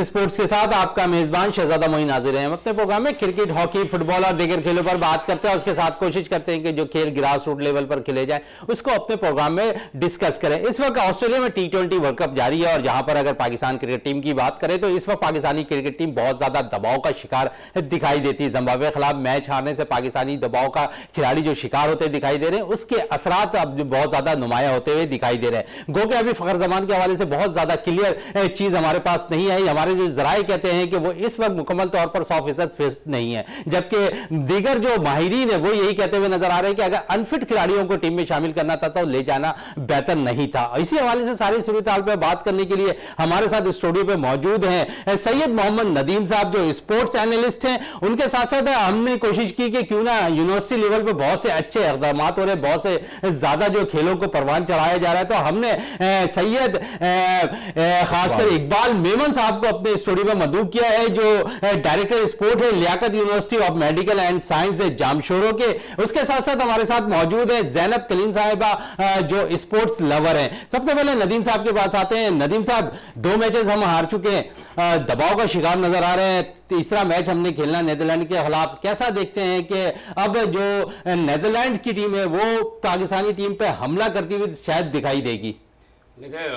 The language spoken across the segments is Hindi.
स्पोर्ट्स के साथ आपका मेजबान शहजादा मोइन हाजिर है। हम अपने प्रोग्राम में क्रिकेट, हॉकी, फुटबॉल और दीगर खेलों पर बात करते हैं उसके साथ कोशिश करते हैं कि जो खेल ग्रास रूट लेवल पर खेले जाए, उसको अपने प्रोग्राम में डिस्कस करें। इस वक्त ऑस्ट्रेलिया में टी ट्वेंटी वर्ल्ड कप जारी है और जहाँ पर अगर पाकिस्तान क्रिकेट टीम की बात करें तो इस वक्त पाकिस्तानी क्रिकेट टीम बहुत ज़्यादा दबाव का शिकार दिखाई देती है जम्बावे के खिलाफ। मैच हारने से पाकिस्तानी दबाव का खिलाड़ी जो शिकार होते दिखाई दे रहे हैं, उसके असरात अब बहुत ज़्यादा नुमाया होते हुए दिखाई दे रहे हैं। गो के अभी फखर जमान के हवाले से बहुत ज़्यादा क्लियर चीज़ हमारे पास नहीं आई। हमारे जो जराए कहते हैं कि वो इस वक्त मुकम्मल तौर पर सौ फ़ीसद फिट नहीं है। जबकि दीगर जो माहिरीन है, वो यही कहते हुए नज़र आ रहे हैं कि अगर अनफिट खिलाड़ियों को टीम में शामिल करना था तो ले जाना बेहतर नहीं था। इसी हवाले से सारी सूरत पर बात करने के लिए हमारे साथ स्टूडियो पे मौजूद हैं सैयद मोहम्मद नदीम साहब, जो स्पोर्ट्स एनालिस्ट हैं। उनके साथ साथ हमने कोशिश की कि क्यों ना यूनिवर्सिटी लेवल पर बहुत से अच्छे इकदाम हो रहे बहुत से ज़्यादा जो खेलों को परवान चढ़ाया जा रहा है। तो हमने सैयद खासकर इकबाल मेमन साहब को अपने स्टूडियो में मदू किया है जो डायरेक्टर स्पोर्ट है Liaquat university of medical and science जामशोरों के। उसके साथ साथ हमारे साथ मौजूद है जैनब कलीम साहिबा जो स्पोर्ट्स लवर हैं। सबसे पहले नदीम साहब के पास आते हैं। नदीम साहब दो मैचेस हम हार चुके हैं। दबाव का शिकार नज़र आ रहे हैं। तीसरा मैच हमने खेलना नेदरलैंड के खिलाफ। कैसा देखते हैं कि अब जो नेदरलैंड की टीम है वो पाकिस्तानी टीम पे हमला करती हुई शायद दिखाई देगी। देखिए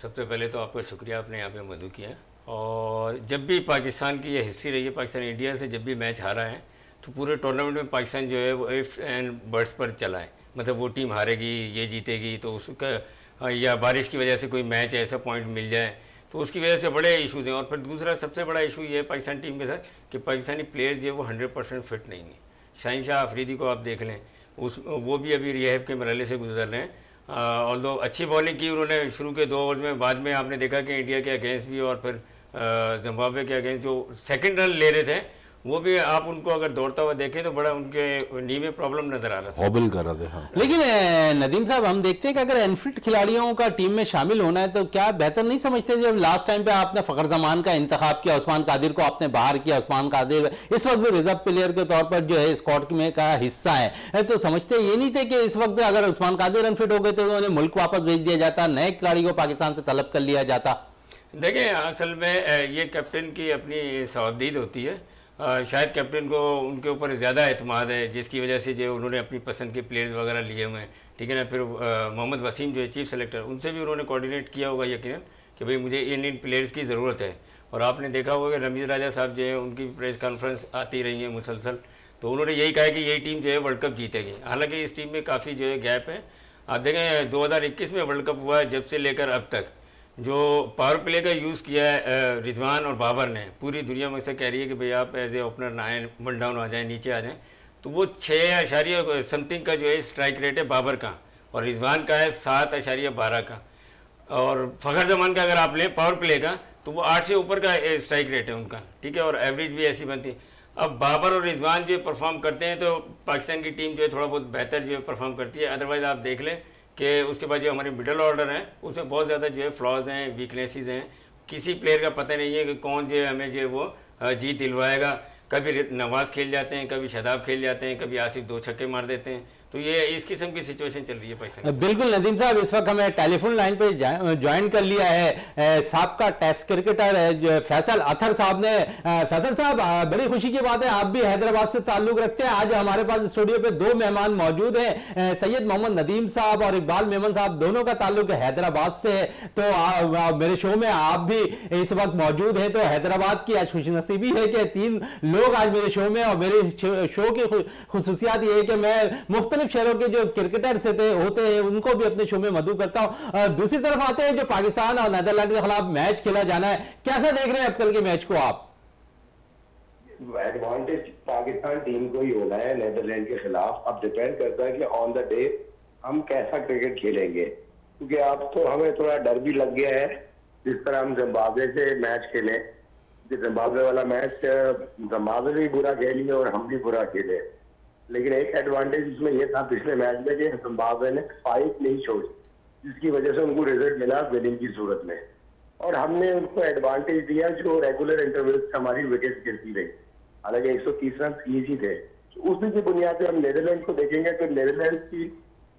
सबसे पहले तो आपका शुक्रिया, आपने यहाँ पे मधु किया। और जब भी पाकिस्तान की ये हिस्ट्री रही है, पाकिस्तान इंडिया से जब भी मैच हारा है तो पूरे टूर्नामेंट में पाकिस्तान जो है वो इफ्स एंड बर्ड्स पर चला है। मतलब वो टीम हारेगी, ये जीतेगी तो उसका या बारिश की वजह से कोई मैच ऐसा पॉइंट मिल जाए तो उसकी वजह से बड़े इशूज़ हैं। और फिर दूसरा सबसे बड़ा इशू ये है पाकिस्तान टीम के साथ कि पाकिस्तानी प्लेयर जो है वो हंड्रेड परसेंट फिट नहीं है। शाहिन शाह, अफरीदी को आप देख लें, उस, वो भी अभी रिहेब के मरले से गुजर रहे हैं। और दो अच्छी बॉलिंग की उन्होंने शुरू के दो ओवर में, बाद में आपने देखा कि इंडिया के अगेंस्ट भी और फिर जिम्बाब्वे के अगेंस्ट जो सेकेंड रन ले रहे थे वो भी आप उनको अगर दौड़ता हुआ देखें तो बड़ा उनके नी में प्रॉब्लम नज़र आ रहा था। हॉबल कर रहे थे हाँ। लेकिन नदीम साहब हम देखते हैं कि अगर एनफिट खिलाड़ियों का टीम में शामिल होना है तो क्या बेहतर नहीं समझते जब लास्ट टाइम पे आपने फखर जमान का इंतखाब किया उस्मान कादिर को आपने बाहर किया उस्मान कादिर इस वक्त भी रिज़र्व प्लेयर के तौर पर जो है स्कॉट में का हिस्सा है। तो समझते ये नहीं थे कि इस वक्त अगर उस्मान कादिर अनफिट हो गए तो उन्हें मुल्क वापस भेज दिया जाता नए खिलाड़ी को पाकिस्तान से तलब कर लिया जाता। देखिए असल में ये कैप्टन की अपनी सवाबदीद होती है। शायद कैप्टन को उनके ऊपर ज़्यादा अतमाद है, जिसकी वजह से जो उन्होंने अपनी पसंद के प्लेयर्स वगैरह लिए हुए हैं। ठीक है ना? फिर मोहम्मद वसीम जो है चीफ सेलेक्टर उनसे भी उन्होंने कोऑर्डिनेट किया होगा यकीन कि भाई मुझे इन इन प्लेयर्स की ज़रूरत है। और आपने देखा होगा कि रमीज़ राजा साहब जो है, उनकी प्रेस कॉन्फ्रेंस आती रही है मुसलसल। तो उन्होंने यही कहा कि यही टीम जो है वर्ल्ड कप जीतेगी। हालाँकि इस टीम में काफ़ी जो है गैप है। आप देखें 2021 में वर्ल्ड कप हुआ है, जब से लेकर अब तक। जो पावर प्ले का यूज़ किया है रिजवान और बाबर ने। पूरी दुनिया में से कह रही है कि भाई आप एज ए ओपनर ना आए वन डाउन आ जाएँ, नीचे आ जाएँ। तो वो छः अशारिया समथिंग का जो है स्ट्राइक रेट है बाबर का। और रिजवान का है सात अशारिया बारह का। और फ़खर जमान का अगर आप लें पावर प्ले का तो वो आठ से ऊपर का स्ट्राइक रेट है उनका। ठीक है? और एवरेज भी ऐसी बनती है। अब बाबर और रिजवान जो परफॉर्म करते हैं तो पाकिस्तान की टीम जो है, थोड़ा बहुत बेहतर जो है परफॉर्म करती है। अदरवाइज़ आप देख लें कि उसके बाद जो हमारे मिडल ऑर्डर हैं, उसमें बहुत ज़्यादा जो है फ्लॉज हैं वीकनेसेस हैं। किसी प्लेयर का पता नहीं है कि कौन जो है हमें जो है वो जीत दिलवाएगा। कभी नवाज़ खेल जाते हैं, कभी शदाब खेल जाते हैं, कभी आसिफ दो छक्के मार देते हैं। तो ये इस किस्म की सिचुएशन चल रही है पाकिस्तान बिल्कुल नदीम साहब इस वक्त हमें टेलीफोन लाइन पे ज्वाइन कर लिया है। सबका टेस्ट क्रिकेटर जो फैसल अथर साहब ने फैसल साहब बड़ी खुशी की बात है आप भी हैदराबाद से ताल्लुक रखते हैं। आज हमारे पास स्टूडियो पे दो मेहमान मौजूद हैं सैयद मोहम्मद नदीम साहब और इकबाल मेमन साहब दोनों का ताल्लुक हैदराबाद से है। तो आ, आ, मेरे शो में आप भी इस वक्त मौजूद है तो हैदराबाद की आज खुशनसीबी है कि तीन लोग आज मेरे शो में और मेरे शो की खसूसियात ये है कि मैं मुख्तलि मुख्तलिफ़ शहरों के जो क्रिकेटर्स होते हैं, उनको भी अपने शो में मधु करता हूँ। दूसरी तरफ़ आते हैं जो पाकिस्तान और नेदरलैंड के खिलाफ मैच खेला जाना है। कैसा देख रहे हैं अब कल के मैच को आप? एडवांटेज पाकिस्तान टीम को ही होना है, नेदरलैंड के खिलाफ। अब डिपेंड करता है कि ऑन द डे हम कैसा क्रिकेट खेलेंगे। क्योंकि अब तो हमें थोड़ा डर भी लग गया है, जिस तरह हम जिम्बाब्वे से मैच खेले। जिम्बाब्वे वाला मैच जिम्बाब्वे भी बुरा खेली और हम भी बुरा खेले। लेकिन एक एडवांटेज इसमें यह था पिछले मैच में कि जिम्बाब्वे ने फाइट नहीं छोड़ी, जिसकी वजह से उनको रिज़ल्ट मिला विनिंग की सूरत में। और हमने उनको एडवांटेज दिया जो रेगुलर इंटरवल से हमारी विकेट गिरती रही। हालाँकि एक सौ तीस रन ईजी थे। तो उसी की बुनियाद पर हम नीदरलैंड को देखेंगे तो नीदरलैंड की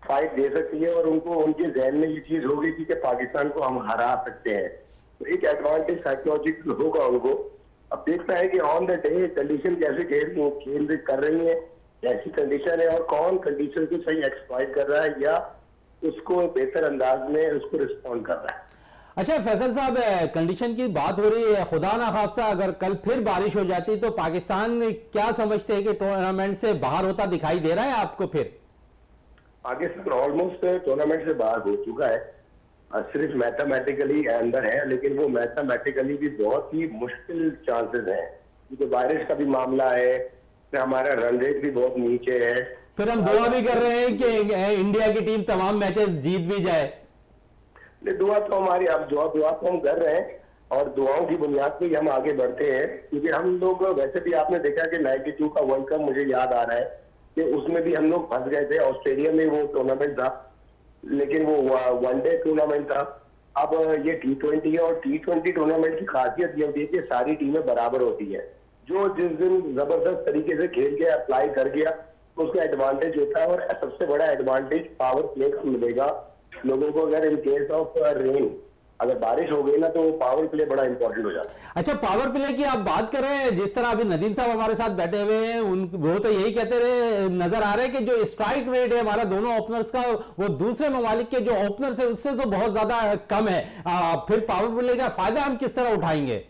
फाइट दे सकती है और उनको उनके जहन में ये चीज़ होगी कि पाकिस्तान को हम हरा सकते हैं। तो एक एडवांटेज साइकोलॉजिकल होगा उनको। अब देखना है कि ऑन द डे कंडीशन कैसे खेल खेल कर रही है। कैसी कंडीशन है और कौन कंडीशन को सही एक्सप्लॉइट कर रहा है या उसको बेहतर अंदाज में उसको रिस्पॉन्ड कर रहा है। अच्छा फैसल साहब कंडीशन की बात हो रही है। खुदा ना खास्ता अगर कल फिर बारिश हो जाती तो पाकिस्तान क्या समझते हैं कि टूर्नामेंट से बाहर होता दिखाई दे रहा है आपको फिर? पाकिस्तान ऑलमोस्ट टूर्नामेंट से बाहर हो चुका है। सिर्फ़ मैथमेटिकली अंदर है लेकिन वो मैथमेटिकली भी बहुत ही मुश्किल चांसेस हैं। क्योंकि बारिश का भी मामला है हमारा रन रेट भी बहुत नीचे है। फिर हम दुआ भी कर रहे हैं कि इंडिया की टीम तमाम मैचेस जीत भी जाए। दुआ तो हमारी अब दुआ दुआ तो हम कर रहे हैं और दुआओं की बुनियाद पे हम आगे बढ़ते हैं। क्योंकि हम लोग वैसे भी आपने देखा कि नाइन्टी टू का वर्ल्ड कप मुझे याद आ रहा है कि उसमें भी हम लोग फंस गए थे। ऑस्ट्रेलिया में वो टूर्नामेंट था लेकिन वो वनडे टूर्नामेंट था। अब ये टी ट्वेंटी है और टी ट्वेंटी टूर्नामेंट की खासियत ये होती है कि सारी टीमें बराबर होती है। जो जिस दिन ज़बरदस्त तरीके से खेल के अप्लाई कर गया उसका एडवांटेज होता है और सबसे बड़ा एडवांटेज पावर प्ले का मिलेगा। लोगों को अगर इन केस ऑफ़ रेन अगर बारिश हो गई ना तो पावर प्ले बड़ा इंपॉर्टेंट हो जाता है। अच्छा पावर प्ले की आप बात कर रहे हैं जिस तरह अभी नदीम साहब हमारे साथ बैठे हुए हैं उन वो तो यही कहते रहे नज़र आ रहे हैं कि जो स्ट्राइक रेट है हमारा दोनों ओपनर्स का वो दूसरे ममालिक के जो ओपनर्स है उससे तो बहुत ज़्यादा कम है। आ, फिर पावर प्ले का फ़ायदा हम किस तरह उठाएँगे?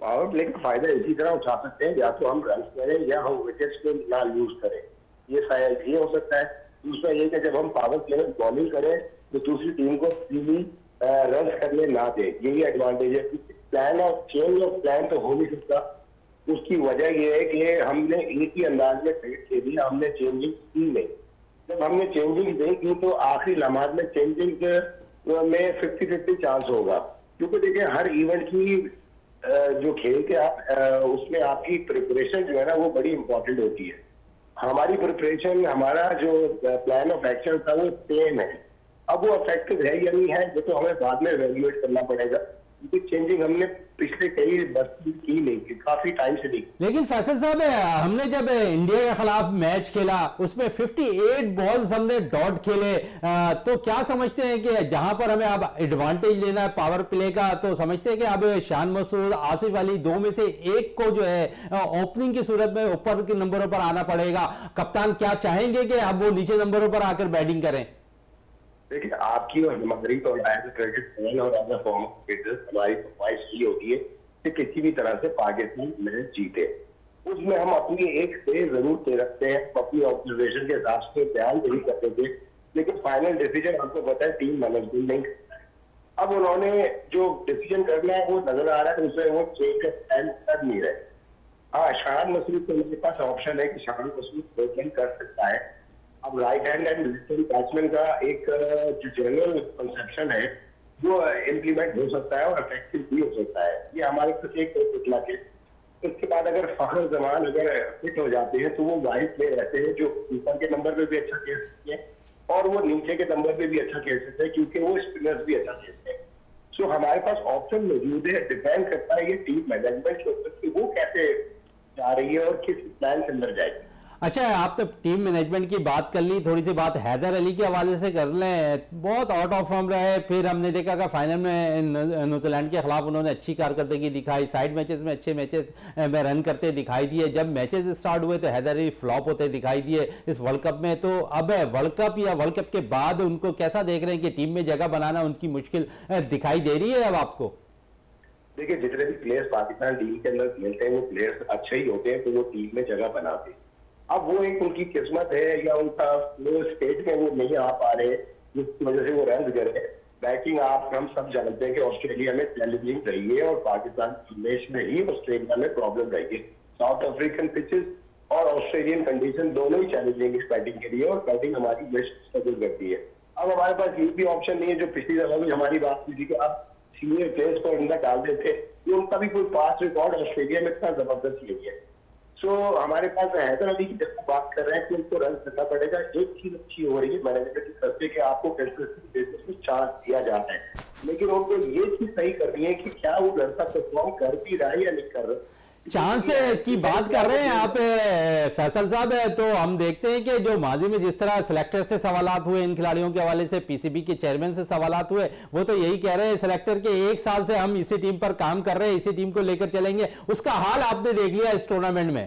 पावर प्ले का फ़ायदा इसी तरह उठा सकते हैं, या तो हम रन करें, या हम विकेट्स को ना यूज़ करें। ये शायद ये हो सकता है। दूसरा ये कि जब हम पावर प्ले में बॉलिंग करें तो दूसरी टीम को फ्रीली रन करने ना दे। यही एडवांटेज है plan of change of plan तो हो नहीं सकता। उसकी वजह यह है कि हमने एक ही अंदाज में क्रिकेट खेली, हमने चेंजिंग की नहीं। जब हमने चेंजिंग नहीं की तो आखिरी लम्हात में चेंजिंग में फिफ्टी फिफ्टी चांस होगा। क्योंकि देखिए, हर इवेंट की जो खेल के आप उसमें आपकी प्रिपरेशन जो है ना, वो बड़ी इंपॉर्टेंट होती है। हमारी प्रिपरेशन हमारा जो प्लान ऑफ़ एक्शन था, वो सेम है। अब वो अफेक्टिव है या नहीं है, वो तो हमें बाद में एवेल्युएट करना पड़ेगा। क्योंकि चेंजिंग हमने पिछले कई वर्ष की की काफ़ी टाइम से नहीं। लेकिन फैसल साहब, हमने जब इंडिया के खिलाफ मैच खेला, उसमें 58 बॉल्स हमने डॉट खेले तो क्या समझते हैं कि जहाँ पर हमें अब एडवांटेज लेना है पावर प्ले का तो समझते हैं कि अब शान मसूद, आसिफ अली दो में से एक को जो है ओपनिंग की सूरत में ऊपर के नंबरों पर आना पड़ेगा। कप्तान क्या चाहेंगे कि अब वो नीचे नंबरों पर आकर बैटिंग करें? देखिए, आपकी और हमारी तो क्रिकेट फ़ैन और अपना फॉर्म हमारी ख्वाहिश ये होती है कि किसी भी तरह से पाकिस्तान मैच जीते। उसमें हम अपनी एक से ज़रूर दे रखते हैं अपनी ऑब्जर्वेशन के हिसाब से बयान नहीं करते थे, लेकिन फाइनल डिसीज़न आपको पता है टीम मैनेजमेंट नहीं अब उन्होंने जो डिसीज़न करना है वो नज़र आ रहा है, उसमें वो चेंज कर नहीं रहे। हाँ शान मसूद तो मेरे पास ऑप्शन है कि शान मसूद कर सकता है। अब right hand and left batsman का एक जो जनरल कंसेप्शन है, वो इम्प्लीमेंट हो सकता है और इफ़ेक्टिव भी हो सकता है। ये हमारे पास एक पुतला के। उसके बाद अगर फखर जमान अगर फिट हो जाते हैं तो वो वाइड प्लेयर रहते हैं, जो ऊपर के नंबर पे भी अच्छा खेल सकते हैं और वो नीचे के नंबर पे भी अच्छा खेल सकते हैं, क्योंकि वो स्पिनर्स भी अच्छा खेलते हैं। सो हमारे पास ऑप्शन मौजूद है। डिपेंड करता है ये टीम मैनेजमेंट के ऊपर कि वो कैसे जा रही है और किस प्लान के अंदर जाएगी। अच्छा आप तो टीम मैनेजमेंट की बात कर ली, थोड़ी सी बात हैदर अली के हवाले से कर लें। बहुत आउट ऑफ़ फॉर्म रहे फिर हमने देखा कि फाइनल में न्यूजीलैंड के खिलाफ उन्होंने अच्छी कारकर्दगी दिखाई साइड मैचेस में अच्छे मैचेस में रन करते दिखाई दिए। जब मैचेस स्टार्ट हुए तो हैदर अली फ्लॉप होते दिखाई दिए इस वर्ल्ड कप में। तो अब वर्ल्ड कप या वर्ल्ड कप के बाद उनको कैसा देख रहे हैं कि टीम में जगह बनाना उनकी मुश्किल दिखाई दे रही है अब आपको? देखिए, जितने भी प्लेयर्स पाकिस्तान टीम के अंदर खेलते हैं, वो प्लेयर्स अच्छे ही होते हैं तो वो टीम में जगह बनाते हैं। अब वो एक उनकी किस्मत है या उनका वो स्टेज में वो नहीं आ पा रहे जिसकी वजह से वो रन गए बैटिंग आप, हम सब जानते हैं कि ऑस्ट्रेलिया में चैलेंजिंग रही है और पाकिस्तान मैच में ही ऑस्ट्रेलिया में प्रॉब्लम रही है साउथ अफ्रीकन पिचेस और ऑस्ट्रेलियन कंडीशन दोनों ही चैलेंजिंग इस बैटिंग के लिए और बैटिंग हमारी बेस्ट स्ट्रगल करती है। अब हमारे पास ये भी ऑप्शन नहीं है जो पिछली दफ़ा भी हमारी बात हुई थी कि आप सीनियर प्लेयर्स को अंदर डाल देते उनका भी कोई पास रिकॉर्ड ऑस्ट्रेलिया में इतना ज़बरदस्त नहीं है। सो हमारे पास हैदर अली की जब बात कर रहे हैं कि उनको रन करना पड़ेगा, एक चीज़ अच्छी हो रही है मैनेजमेंट की तरफ़ से कि आपको कंसिस्टेंट बेसिस पे चांस दिया जाता है। लेकिन उनको ये चीज़ सही करनी है कि क्या वो लड़का परफॉर्म कर भी रहा है या नहीं कर रहा चांस की बात कर रहे हैं आप फैसल साहब तो हम देखते हैं कि जो माजी में जिस तरह सिलेक्टर से सवाल हुए, इन खिलाड़ियों के हवाले से पीसीबी के चेयरमैन से सवाल हुए, वो तो यही कह रहे हैं सिलेक्टर के एक साल से हम इसी टीम पर काम कर रहे हैं, इसी टीम को लेकर चलेंगे। उसका हाल आपने देख लिया इस टूर्नामेंट में?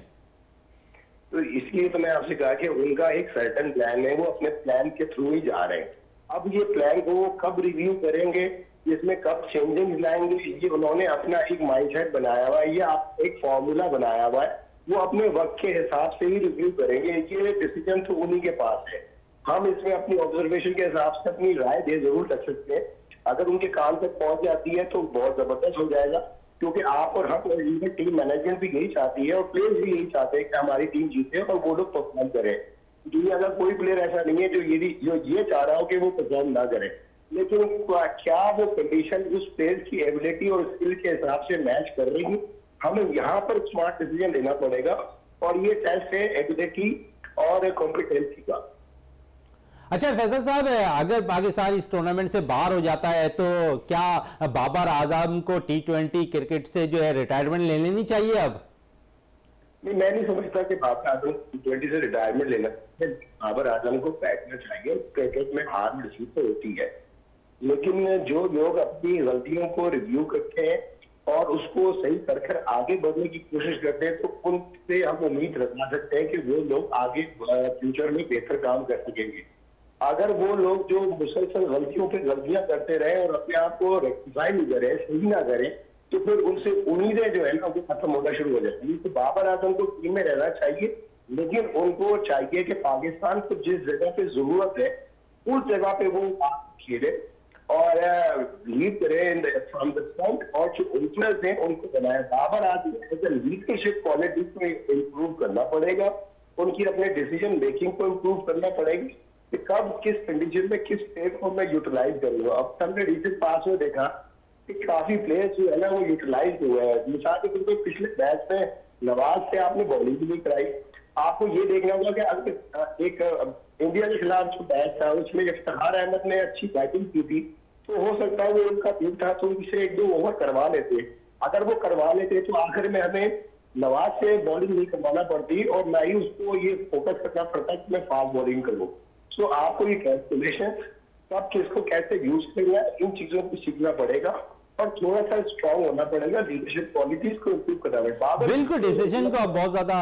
तो इसलिए तो मैं आपसे कहा कि उनका एक सर्टन प्लान है, वो अपने प्लान के थ्रू ही जा रहे हैं। अब ये प्लान को वो कब रिव्यू करेंगे इसमें कब चेंजिंग लाएँगे, ये उन्होंने अपना एक माइंडसेट बनाया हुआ है, ये आप एक फॉर्मूला बनाया हुआ है। वो अपने वक्त के हिसाब से ही रिव्यू करेंगे ये डिसीज़न तो उन्हीं के पास है। हम इसमें अपनी ऑब्जर्वेशन के हिसाब से अपनी राय दे ज़रूर रख सकते हैं। अगर उनके काम तक पहुँच जाती है तो बहुत ज़बरदस्त हो जाएगा, क्योंकि आप और हम और टीम मैनेजमेंट भी यही चाहती है और प्लेयर्स भी यही चाहते हैं कि हमारी टीम जीते और वो लोग परफॉर्म करें। दुनिया का कोई प्लेयर ऐसा नहीं है जो ये जो ये चाह रहा हो कि वो परफॉर्म ना करे। लेकिन क्या वो कंडीशन उस प्लेयर की एबिलिटी और स्किल के हिसाब से मैच कर रही है? हमें यहाँ पर स्मार्ट डिसीज़न लेना पड़ेगा और ये टेस्ट है एबिलिटी और कॉम्पिटेंसी का। अच्छा फैसल साहब अगर पाकिस्तान इस टूर्नामेंट से बाहर हो जाता है तो क्या बाबर आज़म को टी ट्वेंटी क्रिकेट से जो है रिटायरमेंट ले लेनी चाहिए अब? नहीं मैं नहीं समझता कि बाबर आज़म टी ट्वेंटी से रिटायरमेंट लेना बाबर आज़म को बैठना चाहिए क्रिकेट में हार नसीब तो होती है। लेकिन जो लोग अपनी गलतियों को रिव्यू करते हैं और उसको सही कर आगे बढ़ने की कोशिश करते हैं तो उनसे हम उम्मीद रखना सकते हैं कि वो लोग आगे फ्यूचर में बेहतर काम कर सकेंगे। अगर वो लोग जो मुसलसल गलतियों पे गलतियाँ करते रहे और अपने आप को रेक्टिफाई नहीं करें, सही ना करें तो फिर उनसे उम्मीदें जो है ना, वो खत्म होना शुरू हो जाती है। तो बाबर आज़म को टीम में रहना चाहिए, लेकिन उनको चाहिए कि पाकिस्तान को जिस जगह पे ज़रूरत है, उस जगह पे वो खेले। और लीड करें फ्रॉम द फ्रंट और जो ओपनर्स हैं, उनको बनाए Babar Azam as leadership quality को इम्प्रूव करना पड़ेगा। उनकी अपने डिसीज़न मेकिंग को इम्प्रूव करना पड़ेगी कि कब किस कंडीशन में, किस प्लेयर को मैं यूटिलाइज करूँगा। अब हमने रिसेंट पास में देखा कि काफ़ी प्लेयर्स जो है ना, वो यूटिलाइज हुए हैं। मिसाल के तौर पर पिछले मैच में नवाज़ से आपने बॉलिंग भी कराई। आपको ये देखना होगा कि अगर एक इंडिया के खिलाफ जो मैच था, उसमें इफ्तार अहमद ने अच्छी बैटिंग की थी तो हो सकता है वो उनका दिल था तो उनसे एक दो ओवर करवा लेते। अगर वो करवा लेते तो आखिर में हमें नवाज़ से बॉलिंग नहीं करवाना पड़ती और ना ही उसको ये फोकस करना पड़ता कि मैं फास्ट बॉलिंग करूँ। सो आपको ये कैलकुलेशन कब किसको कैसे यूज़ करना इन चीज़ों को सीखना पड़ेगा। और थोड़ा सा स्ट्रॉन्ग होना पड़ेगा लीडरशिप क्वालिटीज को इम्प्रूव करना पड़ेगा। बिल्कुल डिसीज़न को बहुत ज़्यादा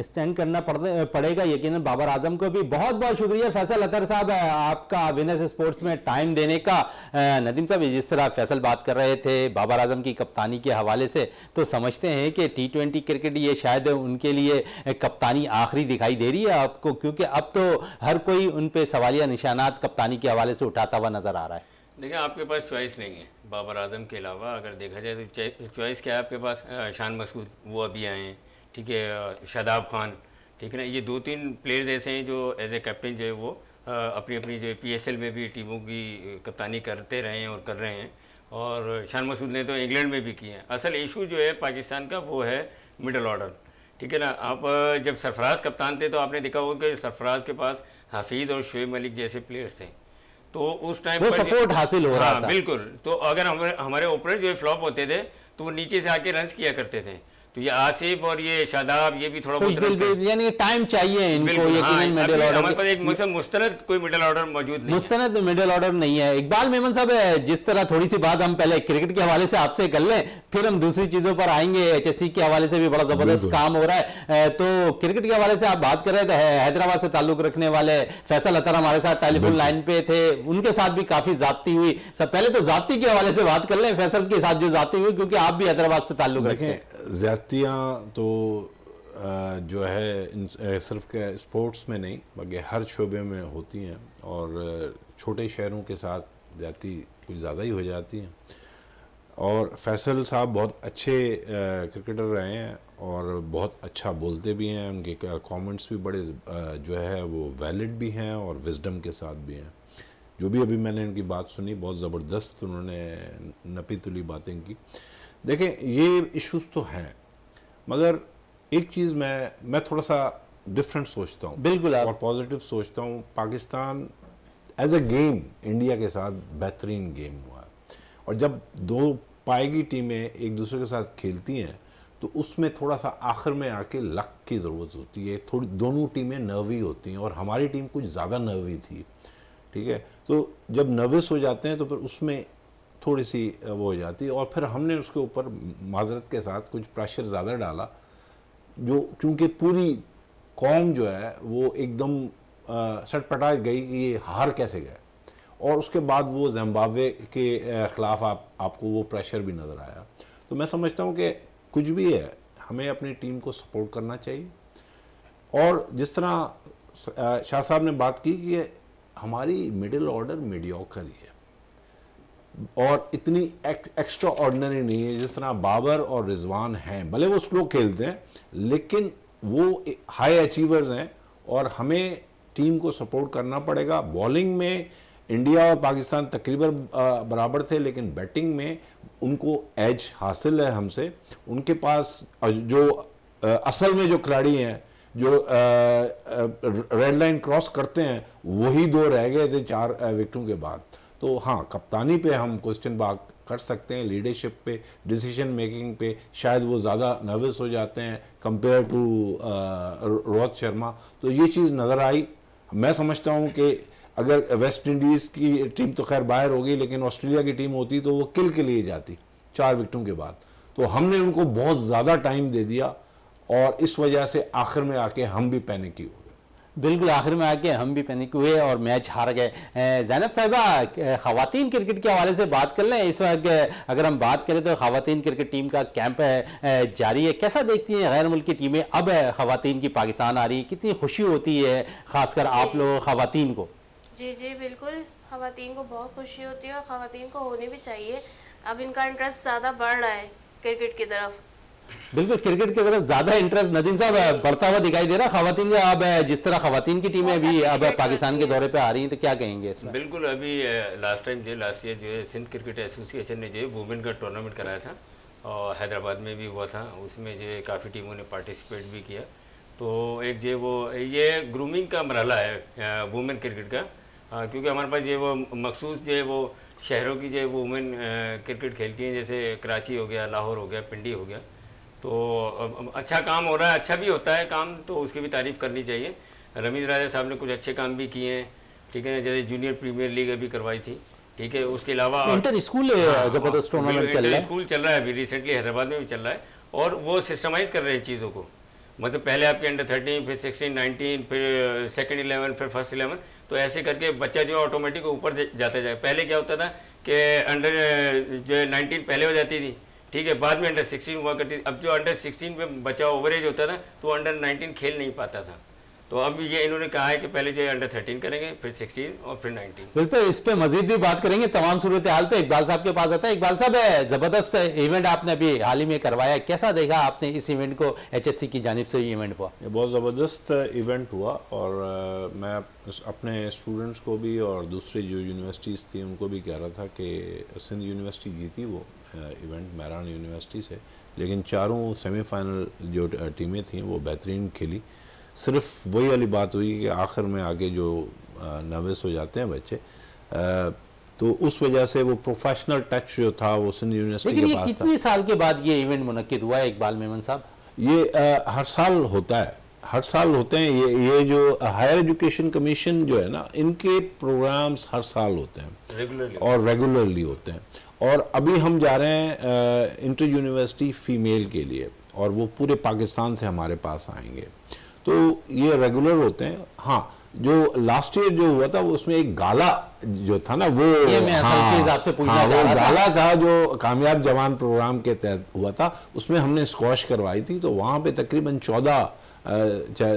स्टैंड करना पड़ेगा यकीन बाबर आज़म को भी बहुत बहुत शुक्रिया। फैसल अतर साहब आपका विनर्स स्पोर्ट्स में टाइम देने का नदीम साहब, जिस तरह फैसल बात कर रहे थे, बाबर आज़म की कप्तानी के हवाले से तो समझते हैं कि टी ट्वेंटी क्रिकेट ये शायद उनके लिए कप्तानी आखिरी दिखाई दे रही है आपको, क्योंकि अब तो हर कोई उन पर सवालिया निशानात कप्तानी के हवाले से उठाता हुआ नज़र आ रहा है। देखिए, आपके पास चॉइस नहीं है। बाबर आज़म के अलावा अगर देखा जाए तो चॉइस क्या है आपके पास? शान मसूद, वो अभी आए हैं, ठीक है शादाब खान, ठीक है ना? ये दो तीन प्लेयर्स ऐसे हैं जो एज ए कैप्टन जो है वो अपनी अपनी जो है पी में भी टीमों की कप्तानी करते रहे हैं और कर रहे हैं। और शान मसूद ने तो इंग्लैंड में भी किए हैं। असल इशू जो है पाकिस्तान का वो है मिडल ऑर्डर ठीक है ना? आप जब सरफराज कप्तान थे तो आपने देखा होगा कि सरफराज के पास हफीज़ और शुएब मलिक जैसे प्लेयर्स थे। तो उस टाइम पर सपोर्ट हासिल हो रहा हाँ, था। बिल्कुल। तो अगर हमारे हमारे ओपनर जो फ्लॉप होते थे तो वो नीचे से आके रन किया करते थे। तो ये आसिफ और ये शादाब ये भी थोड़ा बहुत यानी टाइम चाहिए इनको हाँ, मिडिल ऑर्डर हमारे पास एक मुस्तनद कोई मिडिल ऑर्डर मौजूद नहीं मुस्तनद मिडिल ऑर्डर नहीं है। इकबाल मेमन साहब जिस तरह थोड़ी सी बात हम पहले क्रिकेट के हवाले से आपसे कर लें फिर हम दूसरी चीज़ों पर आएँगे। एचएससी के हवाले से भी बड़ा ज़बरदस्त काम हो रहा है। तो क्रिकेट के हवाले से आप बात कर रहे थे हैदराबाद से ताल्लुक रखने वाले फैसल अतर हमारे साथ टेलीफोन लाइन पे थे। उनके साथ भी काफ़ी जाती हुई। सब पहले तो जाति के हवाले से बात कर लें फैसल के साथ जो जाती हुई क्योंकि आप भी हैदराबाद से ताल्लुक रखें। ज़्यादतियाँ तो जो है सिर्फ़ स्पोर्ट्स में नहीं, बल्कि हर शोबे में होती हैं और छोटे शहरों के साथ ज़्यादती कुछ ज़्यादा ही हो जाती हैं। और फैसल साहब बहुत अच्छे क्रिकेटर रहे हैं और बहुत अच्छा बोलते भी हैं, उनके कमेंट्स भी बड़े जो है, वो वैलिड भी हैं और विजडम के साथ भी हैं। जो भी अभी मैंने इनकी बात सुनी, बहुत ज़बरदस्त उन्होंने नपी तुली बातें की। देखें ये इश्यूज़ तो हैं मगर एक चीज़ मैं मैं थोड़ा सा डिफरेंट सोचता हूँ बिल्कुल और पॉजिटिव सोचता हूँ। Pakistan as a game India के साथ बेहतरीन गेम हुआ है। और जब दो पाएगी टीमें एक दूसरे के साथ खेलती हैं तो उसमें थोड़ा सा आखिर में आके लक की ज़रूरत होती है। थोड़ी दोनों टीमें नर्वी होती हैं और हमारी टीम कुछ ज़्यादा नर्वी थी ठीक है? तो जब नर्वस हो जाते हैं तो फिर उसमें थोड़ी सी वो हो जाती और फिर हमने उसके ऊपर माजरत के साथ कुछ प्रेशर ज़्यादा डाला, जो क्योंकि पूरी कौम जो है, वो एकदम सटपटा गई कि ये हार कैसे गए। और उसके बाद वो जम्बावे के ख़िलाफ़ आप, आपको वो प्रेशर भी नज़र आया। तो मैं समझता हूँ कि कुछ भी है, हमें अपनी टीम को सपोर्ट करना चाहिए। और जिस तरह शाह साहब ने बात की कि हमारी मिडिल ऑर्डर मीडियोकर है। और इतनी एक, एक्स्ट्रा ऑर्डनरी नहीं है जिस तरह बाबर और रिजवान हैं। भले वो स्लो खेलते हैं लेकिन वो हाई अचीवर्स हैं और हमें टीम को सपोर्ट करना पड़ेगा। बॉलिंग में इंडिया और पाकिस्तान तकरीबन बराबर थे लेकिन बैटिंग में उनको एज हासिल है हमसे। उनके पास जो असल में जो खिलाड़ी हैं जो रेड लाइन क्रॉस करते हैं वही दो रह गए थे चार विकटों के बाद। तो हाँ कप्तानी पे हम क्वेश्चन बात कर सकते हैं लीडरशिप पे डिसीज़न मेकिंग पे। शायद वो ज़्यादा नर्वस हो जाते हैं कंपेयर टू रोहित शर्मा। तो ये चीज़ नज़र आई। मैं समझता हूँ कि अगर वेस्ट इंडीज़ की टीम तो खैर बाहर होगी, लेकिन ऑस्ट्रेलिया की टीम होती तो वो किल के लिए जाती, चार विकटों के बाद। तो हमने उनको बहुत ज़्यादा टाइम दे दिया और इस वजह से आखिर में आके हम भी पैनिक हो गए बिल्कुल आखिर में आके हम भी पैनिक हुए और मैच हार गए। जैनब साहिबा खातन क्रिकेट के हवाले से बात कर लें। इस वक्त अगर हम बात करें तो खातन क्रिकेट टीम का कैंप जारी है। कैसा देखती हैं गैर मुल्क टीमें अब खातन की पाकिस्तान आ रही है? कितनी खुशी होती है, खासकर आप लोग खातन को। जी जी, बिल्कुल। खातन को बहुत खुशी होती है और खातन को होनी भी चाहिए। अब इनका इंटरेस्ट ज़्यादा बढ़ रहा है क्रिकेट की तरफ़। बिल्कुल क्रिकेट की तरफ़ ज़्यादा इंटरेस्ट नदीम साहब बढ़ता हुआ दिखाई दे रहा खातन का अब जिस तरह खातन की टीमें भी अब पाकिस्तान के दौरे पे आ रही हैं तो क्या कहेंगे इसमें? बिल्कुल अभी लास्ट टाइम जो लास्ट ईयर जो है सिंध क्रिकेट एसोसिएशन ने जो है वुमेन का टूर्नामेंट कराया था। और हैदराबाद में भी हुआ था। उसमें जो है काफ़ी टीमों ने पार्टिसिपेट भी किया। तो एक जो वो ये ग्रूमिंग का मरला है वुमेन क्रिकेट का। क्योंकि हमारे पास जो वो मखसूस जो है वो शहरों की जो है वुमेन क्रिकेट खेलती हैं। जैसे कराची हो गया लाहौर हो गया पिंडी हो गया। तो अच्छा काम हो रहा है अच्छा भी होता है काम तो उसकी भी तारीफ़ करनी चाहिए। रमीज राजा साहब ने कुछ अच्छे काम भी किए हैं ठीक है जैसे जूनियर प्रीमियर लीग अभी करवाई थी ठीक है उसके अलावा इंटर स्कूल हाँ, ज़बरदस्त टूर्नामेंट चल रहा है। स्कूल चल रहा है अभी रिसेंटली हैदराबाद में भी चल रहा है और वो सिस्टमाइज कर रहे हैं चीज़ों को। मतलब पहले आपके अंडर थर्टीन फिर सिक्सटीन नाइनटीन फिर सेकेंड इलेवन फिर फ़र्स्ट इलेवन तो ऐसे करके बच्चा जो है ऑटोमेटिक ऊपर जाता जाए पहले क्या होता था कि अंडर जो है नाइनटीन पहले हो जाती थी ठीक है बाद में अंडर सिक्सटीन हुआ करती अब जो अंडर सिक्सटीन में बच्चा ओवरेज होता था तो अंडर नाइनटीन खेल नहीं पाता था। तो अब ये इन्होंने कहा है कि पहले जो अंडर थर्टीन करेंगे फिर सिक्सटीन और फिर नाइनटीन बिल्कुल इस पे मजीद भी बात करेंगे तमाम सूरत हाल पे। इकबाल साहब के पास आता है। इकबाल साहब ज़बरदस्त इवेंट आपने अभी हाल ही में करवाया कैसा देखा आपने इस इवेंट को एचएससी की जानब से इवेंट हुआ ये बहुत ज़बरदस्त इवेंट हुआ और मैं अपने स्टूडेंट्स को भी और दूसरी जो यूनिवर्सिटीज़ थी उनको भी कह रहा था कि सिंध यूनिवर्सिटी जीती वो। इवेंट मैरान यूनिवर्सिटी से। लेकिन चारों सेमीफाइनल जो टीमें थी वो बेहतरीन खेली। सिर्फ़ वही वाली बात हुई कि आखिर में आगे जो नर्वस हो जाते हैं बच्चे तो उस वजह से वो प्रोफेशनल टच जो था वो सिंध यूनिवर्सिटी के पास कितने साल के बाद ये इवेंट मुनद हुआ है इकबाल मेमन साहब? ये आ, हर साल होता है। हर साल होते हैं। ये ये जो हायर एजुकेशन कमीशन जो है ना इनके प्रोग्राम्स हर साल होते हैं। रेगुलरली और रेगुलरली होते हैं। और अभी हम जा रहे हैं इंटर यूनिवर्सिटी फ़ीमेल के लिए और वो पूरे पाकिस्तान से हमारे पास आएँगे। तो ये रेगुलर होते हैं। हाँ जो लास्ट ईयर जो हुआ था वो उसमें एक गाला जो था ना वो ये मैं हाँ, चीज़ आपसे पूछना हाँ, वो गाला था जो कामयाब जवान प्रोग्राम के तहत हुआ था उसमें हमने स्कॉश करवाई थी तो वहाँ पे तकरीबन चौदह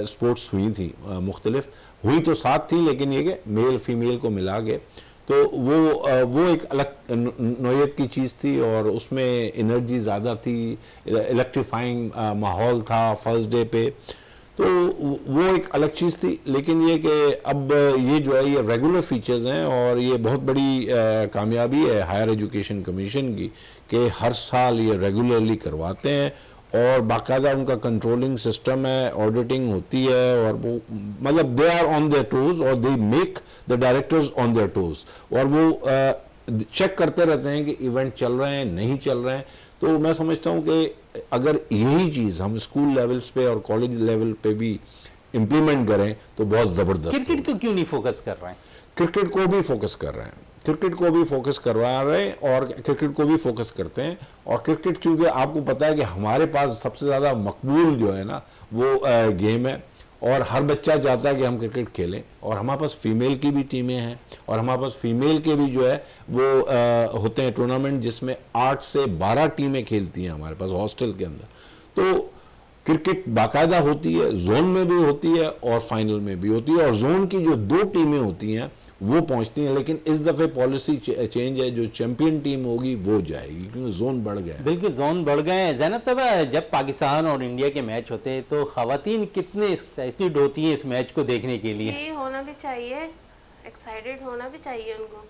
स्पोर्ट्स हुई थी मुख्तलिफ़। हुई तो सात थी लेकिन ये मेल फीमेल को मिला के तो वो वो एक अलग नोयत की चीज़ थी और उसमें एनर्जी ज़्यादा थी, इलेक्ट्रीफाइंग माहौल था फ़र्स्ट डे पे। तो वो एक अलग चीज़ थी, लेकिन ये कि अब ये जो है, ये रेगुलर फीचर्स हैं और ये बहुत बड़ी कामयाबी है हायर एजुकेशन कमीशन की कि हर साल ये रेगुलरली करवाते हैं। और बाकायदा उनका कंट्रोलिंग सिस्टम है ऑडिटिंग होती है और वो मतलब they are on their toes और they make the directors on their toes और वो चेक करते रहते हैं कि इवेंट चल रहे हैं नहीं चल रहे हैं। तो मैं समझता हूँ कि अगर यही चीज़ हम स्कूल लेवल्स पे और कॉलेज लेवल पे भी इम्प्लीमेंट करें तो बहुत ज़बरदस्त क्रिकेट को क्यों नहीं फोकस कर रहे हैं? क्रिकेट को भी फोकस कर रहे हैं। क्रिकेट को भी फोकस करवा रहे हैं और क्रिकेट को भी फोकस करते हैं। और क्रिकेट क्योंकि आपको पता है कि हमारे पास सबसे ज़्यादा मकबूल जो है ना वो गेम है। और हर बच्चा चाहता है कि हम क्रिकेट खेलें। और हमारे पास फीमेल की भी टीमें हैं। और हमारे पास फीमेल के भी जो है वो आ, होते हैं टूर्नामेंट जिसमें आठ से बारह टीमें खेलती हैं हमारे पास हॉस्टल के अंदर। तो क्रिकेट बाकायदा होती है जोन में भी होती है और फाइनल में भी होती है। और जोन की जो दो टीमें होती हैं वो पहुँचती हैं लेकिन इस दफ़े पॉलिसी चेंज है जो चैंपियन टीम होगी वो जाएगी क्योंकि जोन बढ़ गए बिल्कुल जोन बढ़ गए हैं। जैनब साहब जब पाकिस्तान और इंडिया के मैच होते हैं तो खातन कितने एक्साइटेड होती हैं इस मैच को देखने के लिए? होना भी चाहिए। एक्साइटेड होना भी चाहिए उनको।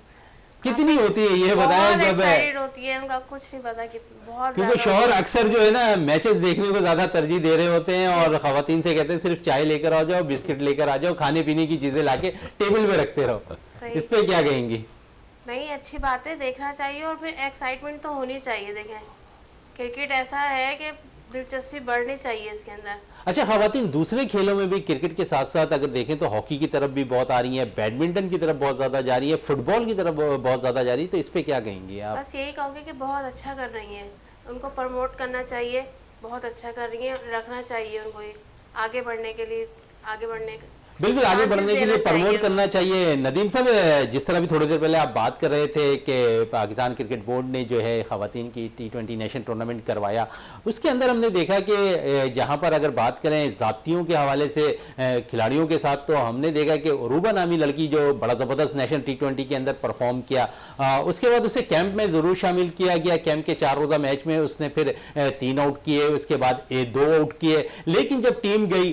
कितनी होती है ये बताया जब होती है उनका कुछ नहीं पता कितनी बहुत क्योंकि शोहर अक्सर जो है ना मैचेस देखने को ज़्यादा तरजीह दे रहे होते हैं और खातन से कहते हैं सिर्फ़ चाय लेकर आ जाओ बिस्किट लेकर आ जाओ खाने पीने की चीज़ें लाके टेबल पे रखते रहो। इस पे क्या कहेंगी? नहीं अच्छी बात है देखना चाहिए और फिर एक्साइटमेंट तो होनी चाहिए देखें। क्रिकेट ऐसा है कि दिलचस्पी बढ़नी चाहिए इसके अंदर। अच्छा खातन दूसरे खेलों में भी क्रिकेट के साथ साथ अगर देखें तो हॉकी की तरफ़ भी बहुत आ रही है बैडमिंटन की तरफ़ बहुत ज़्यादा जा रही है फुटबॉल की तरफ़ बहुत ज़्यादा जा रही है तो इस पर क्या कहेंगे आप? बस यही कहोगे की बहुत अच्छा कर रही है। उनको प्रमोट करना चाहिए बहुत अच्छा कर रही है रखना चाहिए उनको आगे बढ़ने के लिए आगे बढ़ने बिल्कुल आगे बढ़ने के लिए प्रमोट करना चाहिए। नदीम साहब जिस तरह भी थोड़ी देर पहले आप बात कर रहे थे कि पाकिस्तान क्रिकेट बोर्ड ने जो है खातन की टी ट्वेंटी नेशनल टूर्नामेंट करवाया उसके अंदर हमने देखा कि जहाँ पर अगर बात करें जातियों के हवाले से खिलाड़ियों के साथ तो हमने देखा कि रूबा नामी लड़की जो बड़ा ज़बरदस्त नेशनल टी ट्वेंटी के अंदर परफॉर्म किया उसके बाद उसे कैंप में ज़रूर शामिल किया गया। कैंप के चार रोज़ा मैच में उसने फिर तीन आउट किए उसके बाद दो आउट किए। लेकिन जब टीम गई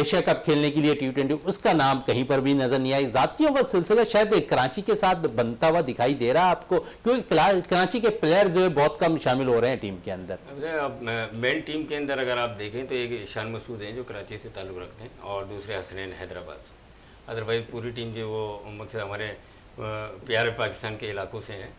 एशिया कप खेलने के लिए टी ट्वेंटी उसका नाम कहीं पर भी नज़र नहीं आई। जातियों का सिलसिला शायद कराची के साथ बनता हुआ दिखाई दे रहा है आपको, क्योंकि कराची के प्लेयर जो है बहुत कम शामिल हो रहे हैं टीम के अंदर। अब मेन टीम के अंदर अगर आप देखें तो एक ईशान मसूद हैं जो कराची से ताल्लुक़ रखते हैं, और दूसरे हसनैन हैदराबाद से। अदरवाइज़ पूरी टीम जो वो मकसद हमारे प्यारे पाकिस्तान के इलाकों से हैं।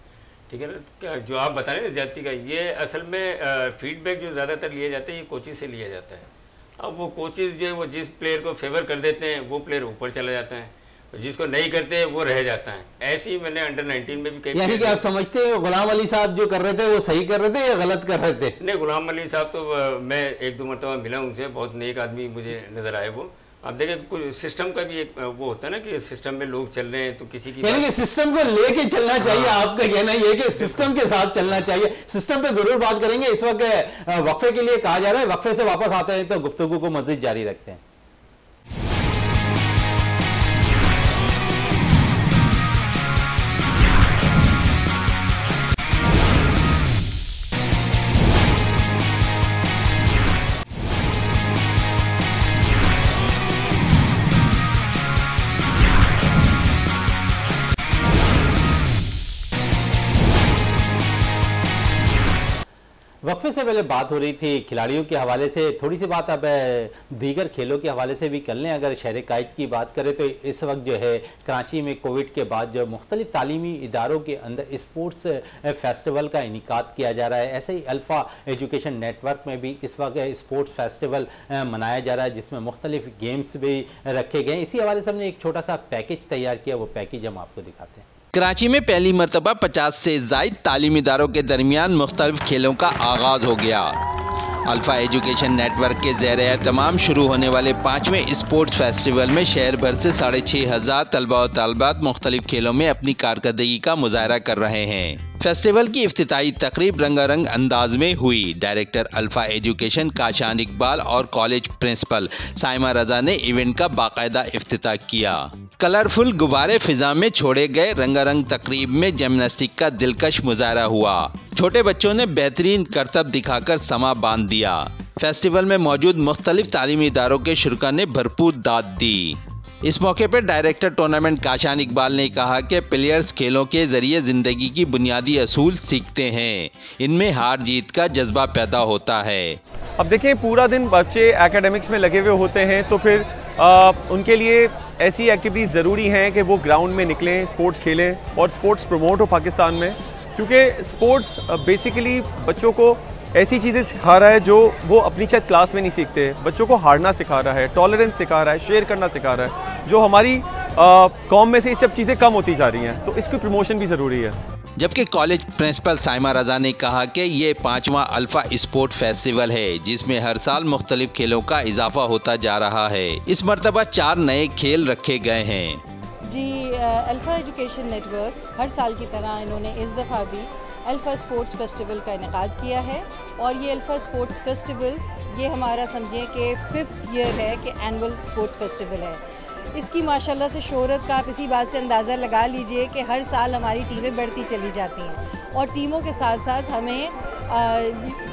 ठीक है ना? जो आप बता रहे हैं ज़्यादा का, ये असल में फीडबैक जो ज़्यादातर लिए जाते हैं, ये कोचिंग से लिया जाता है। अब वो कोचेज जो है वो जिस प्लेयर को फेवर कर देते हैं वो प्लेयर ऊपर चला जाता है। जिसको नहीं करते वो रह जाता है। ऐसे ही मैंने अंडर 19 में भी कही यानी कि आप समझते हैं गुलाम अली साहब जो कर रहे थे वो सही कर रहे थे या गलत कर रहे थे? नहीं गुलाम अली साहब तो मैं एक दो मरतबा मिला उनसे बहुत नेक आदमी मुझे नज़र आए वो। आप देखें कुछ सिस्टम का भी एक वो होता है ना कि सिस्टम में लोग चल रहे हैं तो किसी की यानी कि सिस्टम को लेके चलना चाहिए हाँ। आपका कहना ये कि सिस्टम के साथ चलना चाहिए। सिस्टम पे ज़रूर बात करेंगे। इस वक्त वक्फे के लिए कहा जा रहा है वक्फे से वापस आते हैं तो गुफ्तगु को मस्जिद जारी रखते हैं। वक्फे से पहले बात हो रही थी खिलाड़ियों के हवाले से। थोड़ी सी बात अब दीगर खेलों के हवाले से भी कर लें। अगर शहर कायद की बात करें तो इस वक्त जो है, कराची में कोविड के बाद जो मुख्तलिफ़ तालीमी इदारों के अंदर स्पोर्ट्स फेस्टिवल का इनका किया जा रहा है। ऐसे ही अल्फ़ा एजुकेशन नेटवर्क में भी इस वक्त स्पोर्ट्स फेस्टिवल मनाया जा रहा है, जिसमें मुख्तलिफ़ गेम्स भी रखे गए इसी हवाले से हमने एक छोटा सा पैकेज तैयार किया, वो पैकेज हम आपको दिखाते हैं। कराची में पहली मरतबा 50 से जायद तालीमी इदारों के दरमियान मुख्तलिफ़ खेलों का आगाज़ हो गया। अल्फ़ा एजुकेशन नेटवर्क के जेर तमाम शुरू होने वाले पाँचवें स्पोर्ट्स फेस्टिवल में शहर भर से साढ़े छः हज़ार तलबा और तलबात मुख्तलिफ़ खेलों में अपनी कारकर्दगी का मुजाहरा कर रहे हैं। फेस्टिवल की अफ्ताही तकरीब रंगारंग अंदाज में हुई। Director alpha education Kashan Iqbal और कॉलेज प्रिंसिपल साइमा रजा ने इवेंट का बाकायदा अफ्ताह किया। कलरफुल गुब्बारे फिजा में छोड़े गए रंगारंग तकरीब में जिमनास्टिक का दिलकश मुजाहरा हुआ। छोटे बच्चों ने बेहतरीन करतब दिखाकर समा बाँध दिया। फेस्टिवल में मौजूद मुख्तलिफ़ तालीमी इदारों के शुरा ने भरपूर दाद दी। इस मौके पर डायरेक्टर टूर्नामेंट काशान इकबाल ने कहा कि प्लेयर्स खेलों के ज़रिए ज़िंदगी की बुनियादी असूल सीखते हैं। इनमें हार जीत का जज्बा पैदा होता है। अब देखिए पूरा दिन बच्चे एकेडमिक्स में लगे हुए होते हैं तो फिर आ, उनके लिए ऐसी एक्टिविटीज़ ज़रूरी हैं कि वो ग्राउंड में निकलें स्पोर्ट्स खेलें और स्पोर्ट्स प्रमोट हो पाकिस्तान में। क्योंकि स्पोर्ट्स बेसिकली बच्चों को ऐसी चीज़ें सिखा रहा है जो वो अपनी शायद क्लास में नहीं सीखते। बच्चों को हारना सिखा रहा है टॉलरेंस सिखा रहा है शेयर करना सिखा रहा है जो हमारी कॉम में से ये सब चीज़ें कम होती जा रही हैं। तो इसकी प्रमोशन भी ज़रूरी है। जबकि कॉलेज प्रिंसिपल साइमा रजा ने कहा कि ये पांचवा अल्फ़ा स्पोर्ट फेस्टिवल है, जिसमें हर साल मुख्तलिफ़ खेलों का इजाफा होता जा रहा है। इस मरतबा चार नए खेल रखे गए हैं। जी अल्फ़ा एजुकेशन नेटवर्क हर साल की तरह इन्होंने इस दफ़ा भी अल्फ़ा स्पोर्ट्स फेस्टिवल का इनका किया है और ये अल्फ़ा स्पोर्ट्स फेस्टिवल, ये हमारा समझें कि फ़िफ्थ ईयर है कि एनुअल स्पोर्ट्स फेस्टिवल है। इसकी माशाल्लाह से शोहरत का आप इसी बात से अंदाज़ा लगा लीजिए कि हर साल हमारी टीमें बढ़ती चली जाती हैं। और टीमों के साथ साथ हमें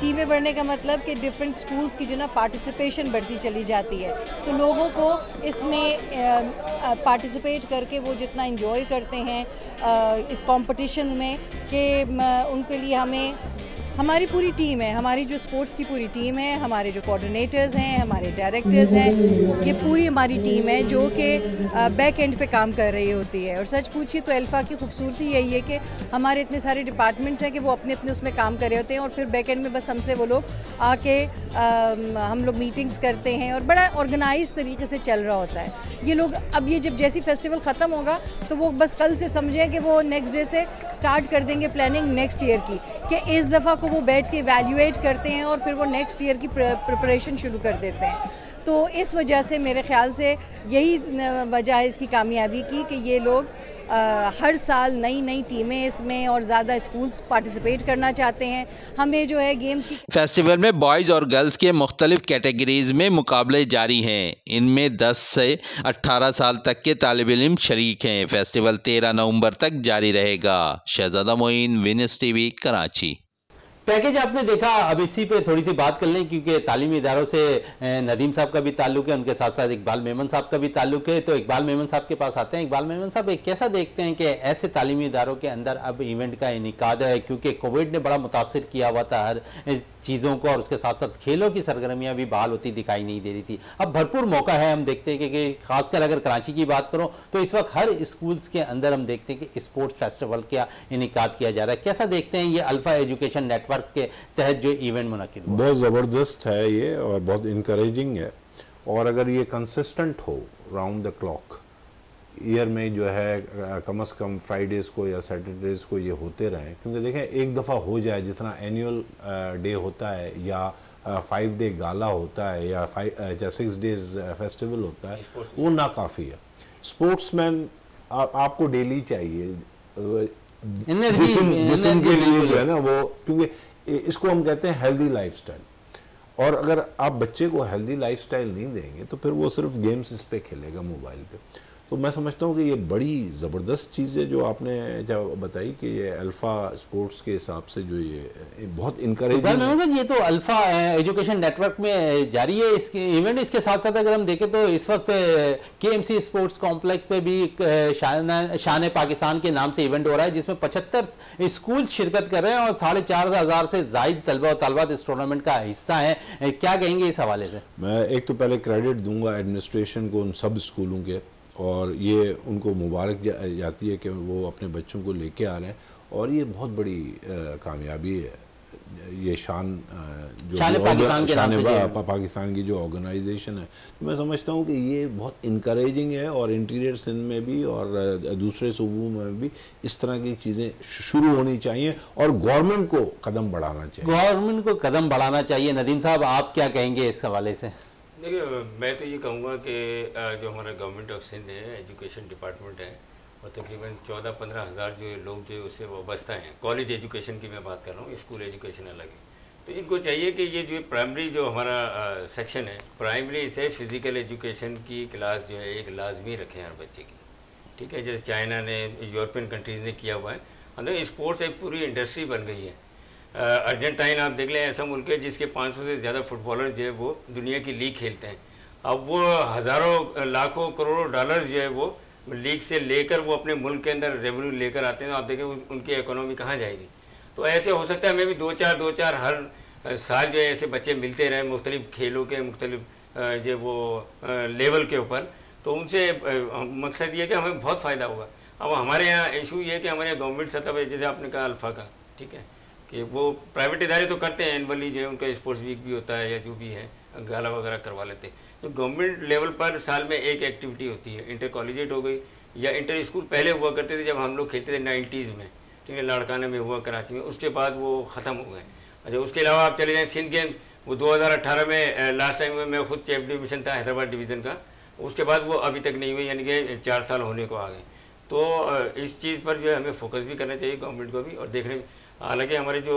टीमें बढ़ने का मतलब कि डिफरेंट स्कूल्स की जो ना पार्टिसिपेशन बढ़ती चली जाती है। तो लोगों को इसमें पार्टिसिपेट करके वो जितना इन्जॉय करते हैं आ, इस कंपटीशन में कि उनके लिए हमें हमारी पूरी टीम है, हमारी जो स्पोर्ट्स की पूरी टीम है, हमारे जो कोऑर्डिनेटर्स हैं, हमारे डायरेक्टर्स हैं, ये पूरी हमारी टीम है जो कि बैक एंड पे काम कर रही होती है। और सच पूछिए तो अल्फ़ा की खूबसूरती यही है कि हमारे इतने सारे डिपार्टमेंट्स हैं कि वो अपने अपने उसमें काम कर रहे होते हैं और फिर बैक एंड में बस हमसे वो लोग आके हम लोग मीटिंग्स करते हैं और बड़ा ऑर्गेनाइज तरीके से चल रहा होता है। ये लोग अब ये जब जैसी फेस्टिवल ख़त्म होगा तो वो बस कल से समझें कि वो नेक्स्ट डे से स्टार्ट कर देंगे प्लानिंग नेक्स्ट ईयर की कि इस दफ़ा को वो बैठ के वैल्यूएट करते हैं और फिर वो नेक्स्ट ईयर की प्रिपरेशन शुरू कर देते हैं। तो इस वजह से मेरे ख्याल से यही वजह है इसकी कामयाबी की कि ये लोग आ, हर साल नई नई टीमें इसमें और ज़्यादा स्कूल्स पार्टिसिपेट करना चाहते हैं। हमें जो है गेम्स की फेस्टिवल में बॉयज़ और गर्ल्स के मुख्तलिफ़ कैटेगरीज में मुकाबले जारी हैं। इनमें 10 से 18 साल तक के तालब इम शरीक हैं। फेस्टिवल 13 नवंबर तक जारी रहेगा। Shahzada Moin Venus TV Karachi. Package आपने देखा, अब इसी पे थोड़ी सी बात कर लें, क्योंकि तालीमी इदारों से नदीम साहब का भी ताल्लुक है, उनके साथ साथ इकबाल मेमन साहब का भी ताल्लुक है। तो इकबाल मेमन साहब के पास आते हैं। इकबाल मेमन साहब, एक कैसा देखते हैं कि ऐसे तालीमी इदारों के अंदर अब इवेंट का इनका है, क्योंकि कोविड ने बड़ा मुतासर किया हुआ था हर चीज़ों को, और उसके साथ साथ खेलों की सरगर्मियाँ भी बहाल होती दिखाई नहीं दे रही थी। अब भरपूर मौका है, हम देखते हैं कि खासकर अगर कराची की बात करो तो इस वक्त हर स्कूल्स के अंदर हम देखते हैं कि स्पोर्ट्स फेस्टिवल का इनका किया जा रहा है। कैसा देखते हैं ये अल्फ़ा एजुकेशन नेटवर्क नेटवर्क के तहत जो इवेंट मुनद बहुत ज़बरदस्त है ये और बहुत इनक्रेजिंग है। और अगर ये कंसिस्टेंट हो राउंड द क्लॉक ईयर में जो है कम अज़ कम फ्राइडेज़ को या सैटरडेज़ को ये होते रहें क्योंकि देखें एक दफ़ा हो जाए जिस तरह एनुअल डे होता है या फाइव डे गाला होता है या फाइव या सिक्स डेज़ फेस्टिवल होता है वो ना काफ़ी है। स्पोर्ट्समैन आप, आपको डेली चाहिए जिसम जिसम के लिए जो है ना वो क्योंकि इसको हम कहते हैं हेल्दी लाइफस्टाइल और अगर आप बच्चे को हेल्दी लाइफस्टाइल नहीं देंगे तो फिर वो सिर्फ़ गेम्स इस पर खेलेगा मोबाइल पे। तो मैं समझता हूँ कि ये बड़ी ज़बरदस्त चीज़ है जो आपने जब बताई कि ये अल्फ़ा स्पोर्ट्स के हिसाब से जो ये बहुत इनकरेज ये तो अल्फ़ा एजुकेशन नेटवर्क में जारी है। इसके इवेंट इसके साथ साथ अगर हम देखें तो इस वक्त के एम सी स्पोर्ट्स कॉम्प्लेक्स पे भी शान शान पाकिस्तान के नाम से इवेंट हो रहा है जिसमें पचहत्तर स्कूल शिरकत कर रहे हैं और साढ़े चार हज़ार से जायद तलबा और तलबात इस टूर्नामेंट का हिस्सा है। क्या कहेंगे इस हवाले से? मैं एक तो पहले क्रेडिट दूँगा एडमिनिस्ट्रेशन को उन सब स्कूलों के। और ये उनको मुबारक जा, जाती है कि वो अपने बच्चों को लेके आ रहे हैं। और ये बहुत बड़ी कामयाबी है। ये शान जो पाकिस्तान, के शान पा, पाकिस्तान की जो ऑर्गेनाइजेशन है। तो मैं समझता हूँ कि ये बहुत इनक्रेजिंग है और इंटीरियर सिंध में भी और दूसरे सूबों में भी इस तरह की चीज़ें शुरू होनी चाहिए और गवर्नमेंट को कदम बढ़ाना चाहिए। गवर्नमेंट को कदम बढ़ाना चाहिए। नदीम साहब आप क्या कहेंगे इस हवाले से? देखिए, मैं तो ये कहूँगा कि जो हमारा गवर्नमेंट ऑफ़ सिंध है एजुकेशन डिपार्टमेंट है और तकरीबन चौदह पंद्रह हज़ार जो लोग जो उससे वाबस्ता हैं। कॉलेज एजुकेशन की मैं बात कर रहा हूँ स्कूल एजुकेशन अलग है। तो इनको चाहिए कि ये जो प्राइमरी जो हमारा सेक्शन है प्राइमरी से फ़िज़िकल एजुकेशन की क्लास जो है, एक लाजमी रखें हर बच्चे की। ठीक है, जैसे चाइना ने यूरोपियन कंट्रीज़ ने किया हुआ है। अंदर स्पोर्ट्स एक पूरी इंडस्ट्री बन गई है। अर्जेंटाइन आप देख लें ऐसा मुल्क है जिसके 500 से ज़्यादा फुटबॉलर जो है वो दुनिया की लीग खेलते हैं। अब वो हज़ारों लाखों करोड़ों डॉलर जो है वो लीग से लेकर वो अपने मुल्क के अंदर रेवेन्यू लेकर आते हैं। तो आप देखें उनकी इकोनॉमी कहाँ जाएगी। तो ऐसे हो सकता है हमें भी दो चार दो चार हर साल जो है ऐसे बच्चे मिलते रहें मुख्तलिफ़ खेलों के, मुख्तलिफ़ जो वो लेवल के ऊपर। तो उनसे मकसद ये कि हमें बहुत फ़ायदा होगा। अब हमारे यहाँ इशू ये है कि हमारे यहाँ गवर्नमेंट सतह पर जैसे आपने कहा अल्फ़ा का, ठीक है? कि वो प्राइवेट इदारे तो करते हैं एनअली जो है उनका स्पोर्ट्स वीक भी होता है या जो भी है गाला वगैरह करवा लेते हैं। तो गवर्नमेंट लेवल पर साल में एक एक्टिविटी होती है इंटर कॉलेजेट हो गई या इंटर स्कूल पहले हुआ करते थे जब हम लोग खेलते थे नाइन्टीज़ में, ठीक है, लाड़काना में हुआ कराची में, उसके बाद वो ख़त्म हो गए। अच्छा उसके अलावा आप चले जाएँ सिंध गेम वो 2018 में लास्ट टाइम में मैं खुद चेफ डिवीज़न था, हैदराबाद डिवीज़न का, उसके बाद वो अभी तक नहीं हुई, यानी कि चार साल होने को आ गए। तो इस चीज़ पर जो है हमें फोकस भी करना चाहिए गवर्नमेंट को भी और देखने हालाँकि हमारे जो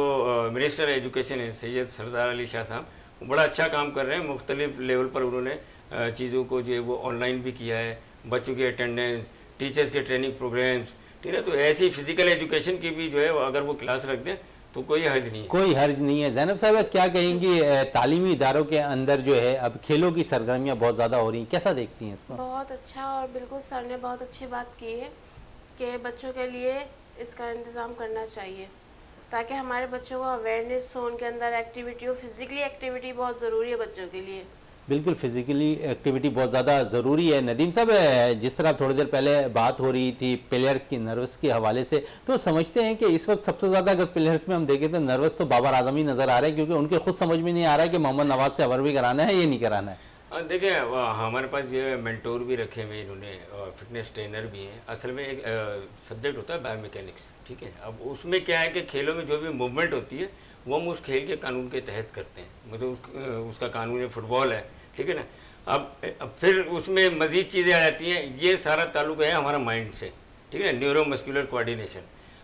मिनिस्टर एजुकेशन है सैयद सरदार अली शाह साहब वो बड़ा अच्छा काम कर रहे हैं। मुख्तलिफ़ लेवल पर उन्होंने चीज़ों को जो है वो ऑनलाइन भी किया है। बच्चों की अटेंडेंस टीचर्स के ट्रेनिंग प्रोग्राम्स ठीक है तो ऐसी फ़िज़िकल एजुकेशन की भी जो है अगर वो क्लास रख दें तो कोई हर्ज नहीं है। कोई हर्ज नहीं है। जैनब साहब क्या कहेंगी तालीमी इदारों के अंदर जो है अब खेलों की सरगर्मियाँ बहुत ज़्यादा हो रही हैं। कैसा देखती हैं इसको? बहुत अच्छा और बिल्कुल सर ने बहुत अच्छी बात की है कि बच्चों के लिए इसका इंतज़ाम करना चाहिए। ताकि हमारे बच्चों को अवेयरनेस हो, उनके अंदर एक्टिविटी हो। फिज़िकली एक्टिविटी बहुत ज़रूरी है बच्चों के लिए। बिल्कुल फिजिकली एक्टिविटी बहुत ज़्यादा ज़रूरी है। नदीम साहब, जिस तरह थोड़ी देर पहले बात हो रही थी प्लेयर्स की नर्वस के हवाले से तो समझते हैं कि इस वक्त सबसे ज़्यादा अगर प्लेयर्स में हम देखें तो नर्वस तो बाबर आज़म ही नज़र आ रहे हैं, क्योंकि उनके खुद समझ में नहीं आ रहा है कि मोहम्मद नवाज़ से अवर भी कराना है ये नहीं कराना है। देखिए हमारे पास है मेंटोर भी रखे हुए इन्होंने फिटनेस ट्रेनर भी हैं। असल में एक सब्जेक्ट होता है बायोमैकेनिक्स ठीक है? अब उसमें क्या है कि खेलों में जो भी मूवमेंट होती है वो हम उस खेल के कानून के तहत करते हैं। मतलब उस, उसका कानून है फुटबॉल है ठीक है ना? अब, अब फिर उसमें मज़ीद चीज़ें आ जाती हैं। ये सारा ताल्लुक है हमारा माइंड से ठीक है? ना न्यूरो मस्कुलर कोऑर्डिनेशन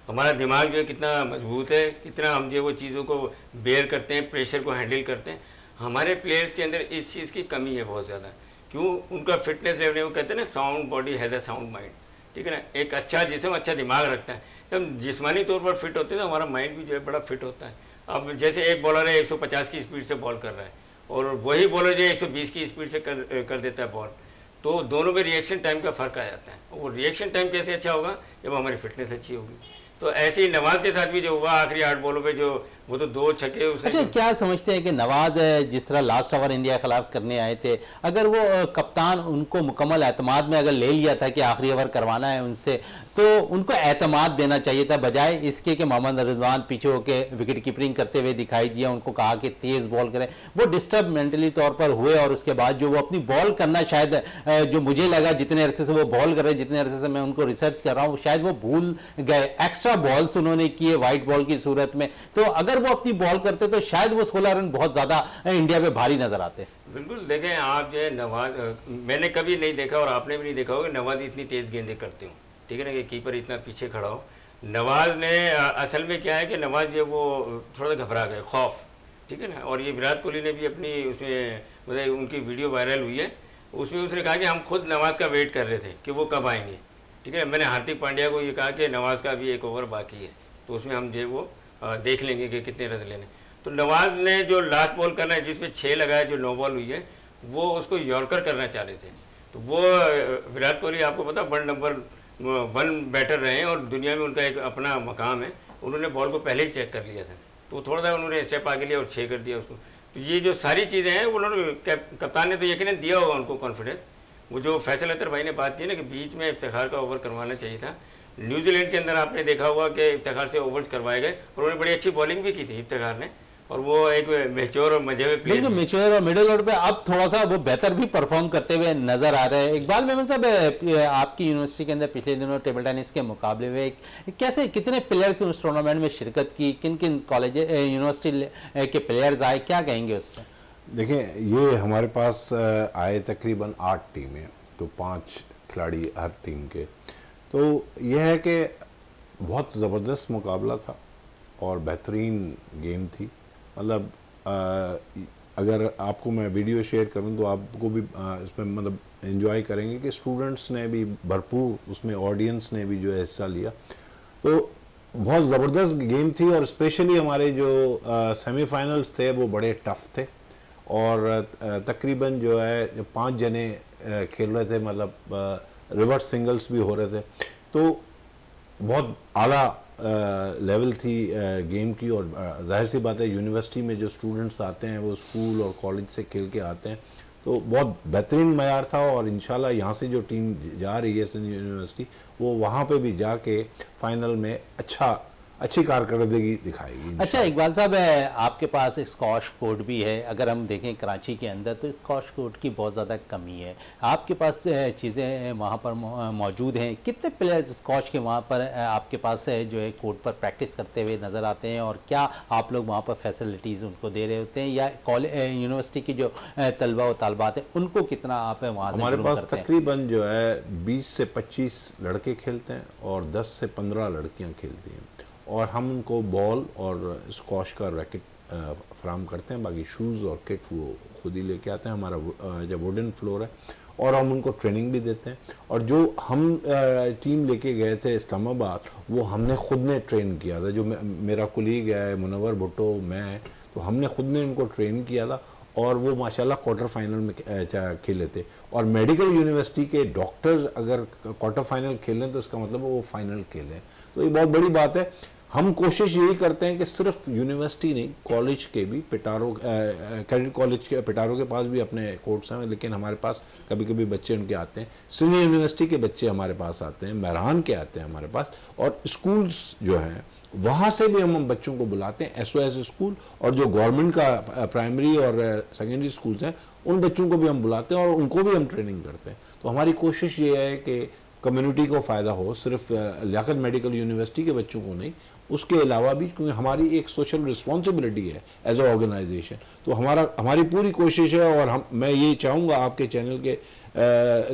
हमारा दिमाग जो है कितना मज़बूत है कितना हम जो वो चीज़ों को बेयर करते हैं प्रेशर को हैंडल करते हैं। हमारे प्लेयर्स के अंदर इस चीज़ की कमी है बहुत ज़्यादा। क्यों? उनका फिटनेस लेवल वो कहते हैं ना sound body has a sound mind ठीक है ना? एक अच्छा जिसम अच्छा दिमाग रखता है। जब जिसमानी तौर पर फिट होते हैं तो हमारा माइंड भी जो है बड़ा फिट होता है। अब जैसे एक बॉलर है 150 की स्पीड से बॉल कर रहा है, और वही बॉलर जो 120 की स्पीड से कर कर देता है बॉल तो दोनों में रिएक्शन टाइम का फ़र्क आ जाता है। वो रिएक्शन टाइम कैसे अच्छा होगा? जब हमारी फिटनेस अच्छी होगी। तो ऐसे ही नमाज़ के साथ भी जो हुआ, आखिरी आठ बॉलों पे जो वो तो दो छक्के अच्छा क्या समझते हैं कि नवाज़ जिस तरह लास्ट ओवर इंडिया के खिलाफ करने आए थे, अगर वो कप्तान उनको मुकम्मल एतमाद में अगर ले लिया था कि आखिरी ओवर करवाना है उनसे तो उनको एतमाद देना चाहिए था, बजाय इसके कि मोहम्मद रिजवान पीछे होकर विकेट कीपरिंग करते हुए दिखाई दिया, उनको कहा कि तेज बॉल करें। वो डिस्टर्ब मेंटली तौर पर हुए और उसके बाद जो वो अपनी बॉल करना शायद जो मुझे लगा जितने अरसे से वो बॉल कर रहे जितने अरसे से मैं उनको रिसर्च कर रहा हूँ, शायद वो भूल गए। एक्स्ट्रा बॉल्स उन्होंने किए व्हाइट बॉल की सूरत में। तो अगर वो अपनी बॉल करते तो शायद वो सोलह रन बहुत ज़्यादा इंडिया पे भारी नज़र आते। बिल्कुल, देखें, आप जो है नवाज़ मैंने कभी नहीं देखा और आपने भी नहीं देखा होगा नवाज़ इतनी तेज़ गेंदे करते हो। ठीक है ना, कि कीपर इतना पीछे खड़ा हो। नवाज़ ने असल में क्या है कि नवाज़ जो वो थोड़ा घबरा गए, खौफ। ठीक है ना, और ये विराट कोहली ने भी अपनी उसमें मतलब उनकी वीडियो वायरल हुई है। उसमें उसने कहा कि हम खुद नवाज़ का वेट कर रहे थे कि वो कब आएँगे। ठीक है, मैंने हार्दिक पांड्या को ये कहा कि नवाज़ का भी एक ओवर बाकी है। तो उसमें हम जो वो देख लेंगे कि कितने रन लेने। तो नवाज़ ने जो लास्ट बॉल करना है, जिसमें छः लगाया जो नौ बॉल हुई है, वो उसको यॉर्कर करना चाह रहे थे। तो वो विराट कोहली, आपको पता वर्ल्ड नंबर वन बैटर रहे हैं और दुनिया में उनका एक अपना मकाम है। उन्होंने बॉल को पहले ही चेक कर लिया था। तो थोड़ा सा उन्होंने स्टेप आगे लिया और छः कर दिया उसको। तो ये जो सारी चीज़ें हैं, उन्होंने कप्तान ने तो यकीन दिया होगा उनको कॉन्फिडेंस वो जो फैसल अतर भाई ने बात की ना कि बीच में इफ्तार का ओवर करवाना चाहिए था न्यूजीलैंड के अंदर आपने देखा होगा कि इफ्तार से ओवर्स करवाए गए। और उन्होंने बड़ी अच्छी बॉलिंग भी की थी इफ्तार ने और वो एक मेच्योर और मज़े में बिल्कुल मेच्योर और मिडिल ऑर्डर पे अब थोड़ा सा वो बेहतर भी परफॉर्म करते हुए नज़र आ रहे हैं। इकबाल मेमन साहब आपकी यूनिवर्सिटी के अंदर पिछले दिनों टेबल टेनिस के मुकाबले में कैसे कितने प्लेयर्स उस टूर्नामेंट में शिरकत की? किन किन कॉलेज यूनिवर्सिटी के प्लेयर्स आए? क्या कहेंगे उस पर? देखें ये हमारे पास आए तकरीबन आठ टीमें तो पाँच खिलाड़ी हर टीम के। तो यह है कि बहुत ज़बरदस्त मुकाबला था और बेहतरीन गेम थी। मतलब अगर आपको मैं वीडियो शेयर करूँ तो आपको भी इसमें मतलब इन्जॉय करेंगे कि स्टूडेंट्स ने भी भरपूर उसमें ऑडियंस ने भी जो है हिस्सा लिया। तो बहुत ज़बरदस्त गेम थी और स्पेशली हमारे जो सेमीफाइनल्स थे वो बड़े टफ थे और तकरीबन जो है पाँच जने खेल रहे थे। मतलब रिवर्स सिंगल्स भी हो रहे थे। तो बहुत आला लेवल थी गेम की और ज़ाहिर सी बात है यूनिवर्सिटी में जो स्टूडेंट्स आते हैं, वो स्कूल और कॉलेज से खेल के आते हैं तो बहुत बेहतरीन मैार था और इन यहाँ से जो टीम जा रही है सिंध यूनिवर्सिटी वो वहाँ पे भी जाके फाइनल में अच्छा अच्छी कारकर्दगी दिखाएगी अच्छा इकबाल साहब आपके पास स्कॉश कोर्ट भी है। अगर हम देखें कराची के अंदर तो स्कॉश कोर्ट की बहुत ज़्यादा कमी है। आपके पास चीज़ें वहाँ पर मौजूद हैं। कितने प्लेयर्स स्कॉश के वहाँ पर आपके पास है जो है कोर्ट पर प्रैक्टिस करते हुए नज़र आते हैं? और क्या आप लोग वहाँ पर फैसिलिटीज़ उनको दे रहे होते हैं? या कॉलेज यूनिवर्सिटी की जो तलबा व तलबात है उनको कितना आप वहाँ हमारे पास तकरीबन जो है बीस से पच्चीस लड़के खेलते हैं और दस से पंद्रह लड़कियाँ खेलती हैं। और हम उनको बॉल और स्कॉश का रैकेट फ्राहम करते हैं। बाकी शूज़ और किट वो खुद ही लेके आते हैं। हमारा जब वुडन फ्लोर है और हम उनको ट्रेनिंग भी देते हैं। और जो हम टीम लेके गए थे इस्लामाबाद, वो हमने खुद ने ट्रेन किया था। जो मेरा कुलीग है, मुनवर भुट्टो, मैं तो हमने खुद ने उनको ट्रेन किया था और वो माशाल्लाह क्वार्टर फाइनल में खेले थे। और मेडिकल यूनिवर्सिटी के डॉक्टर्स अगर क्वार्टर फाइनल खेलें तो इसका मतलब वो फाइनल खेलें। तो ये बहुत बड़ी बात है। हम कोशिश यही करते हैं कि सिर्फ़ यूनिवर्सिटी नहीं कॉलेज के भी पिटारो कैडेट कॉलेज के पिटारो के पास भी अपने कोर्ट्स हैं, लेकिन हमारे पास कभी कभी बच्चे उनके आते हैं। सीनियर यूनिवर्सिटी के बच्चे हमारे पास आते हैं, महरान के आते हैं हमारे पास, और स्कूल्स जो हैं, वहाँ से भी हम बच्चों को बुलाते हैं एस ओ एस स्कूल और जो गवर्नमेंट का प्राइमरी और सेकेंडरी स्कूल्स हैं, उन बच्चों को भी हम बुलाते हैं और उनको भी हम ट्रेनिंग करते हैं। तो हमारी कोशिश ये है कि कम्युनिटी को फ़ायदा हो, सिर्फ़ लियाकत मेडिकल यूनिवर्सिटी के बच्चों को नहीं उसके अलावा भी क्योंकि हमारी एक सोशल रिस्पॉन्सिबिलिटी है एज ए ऑर्गेनाइजेशन तो हमारा हमारी पूरी कोशिश है और हम मैं ये चाहूँगा आपके चैनल के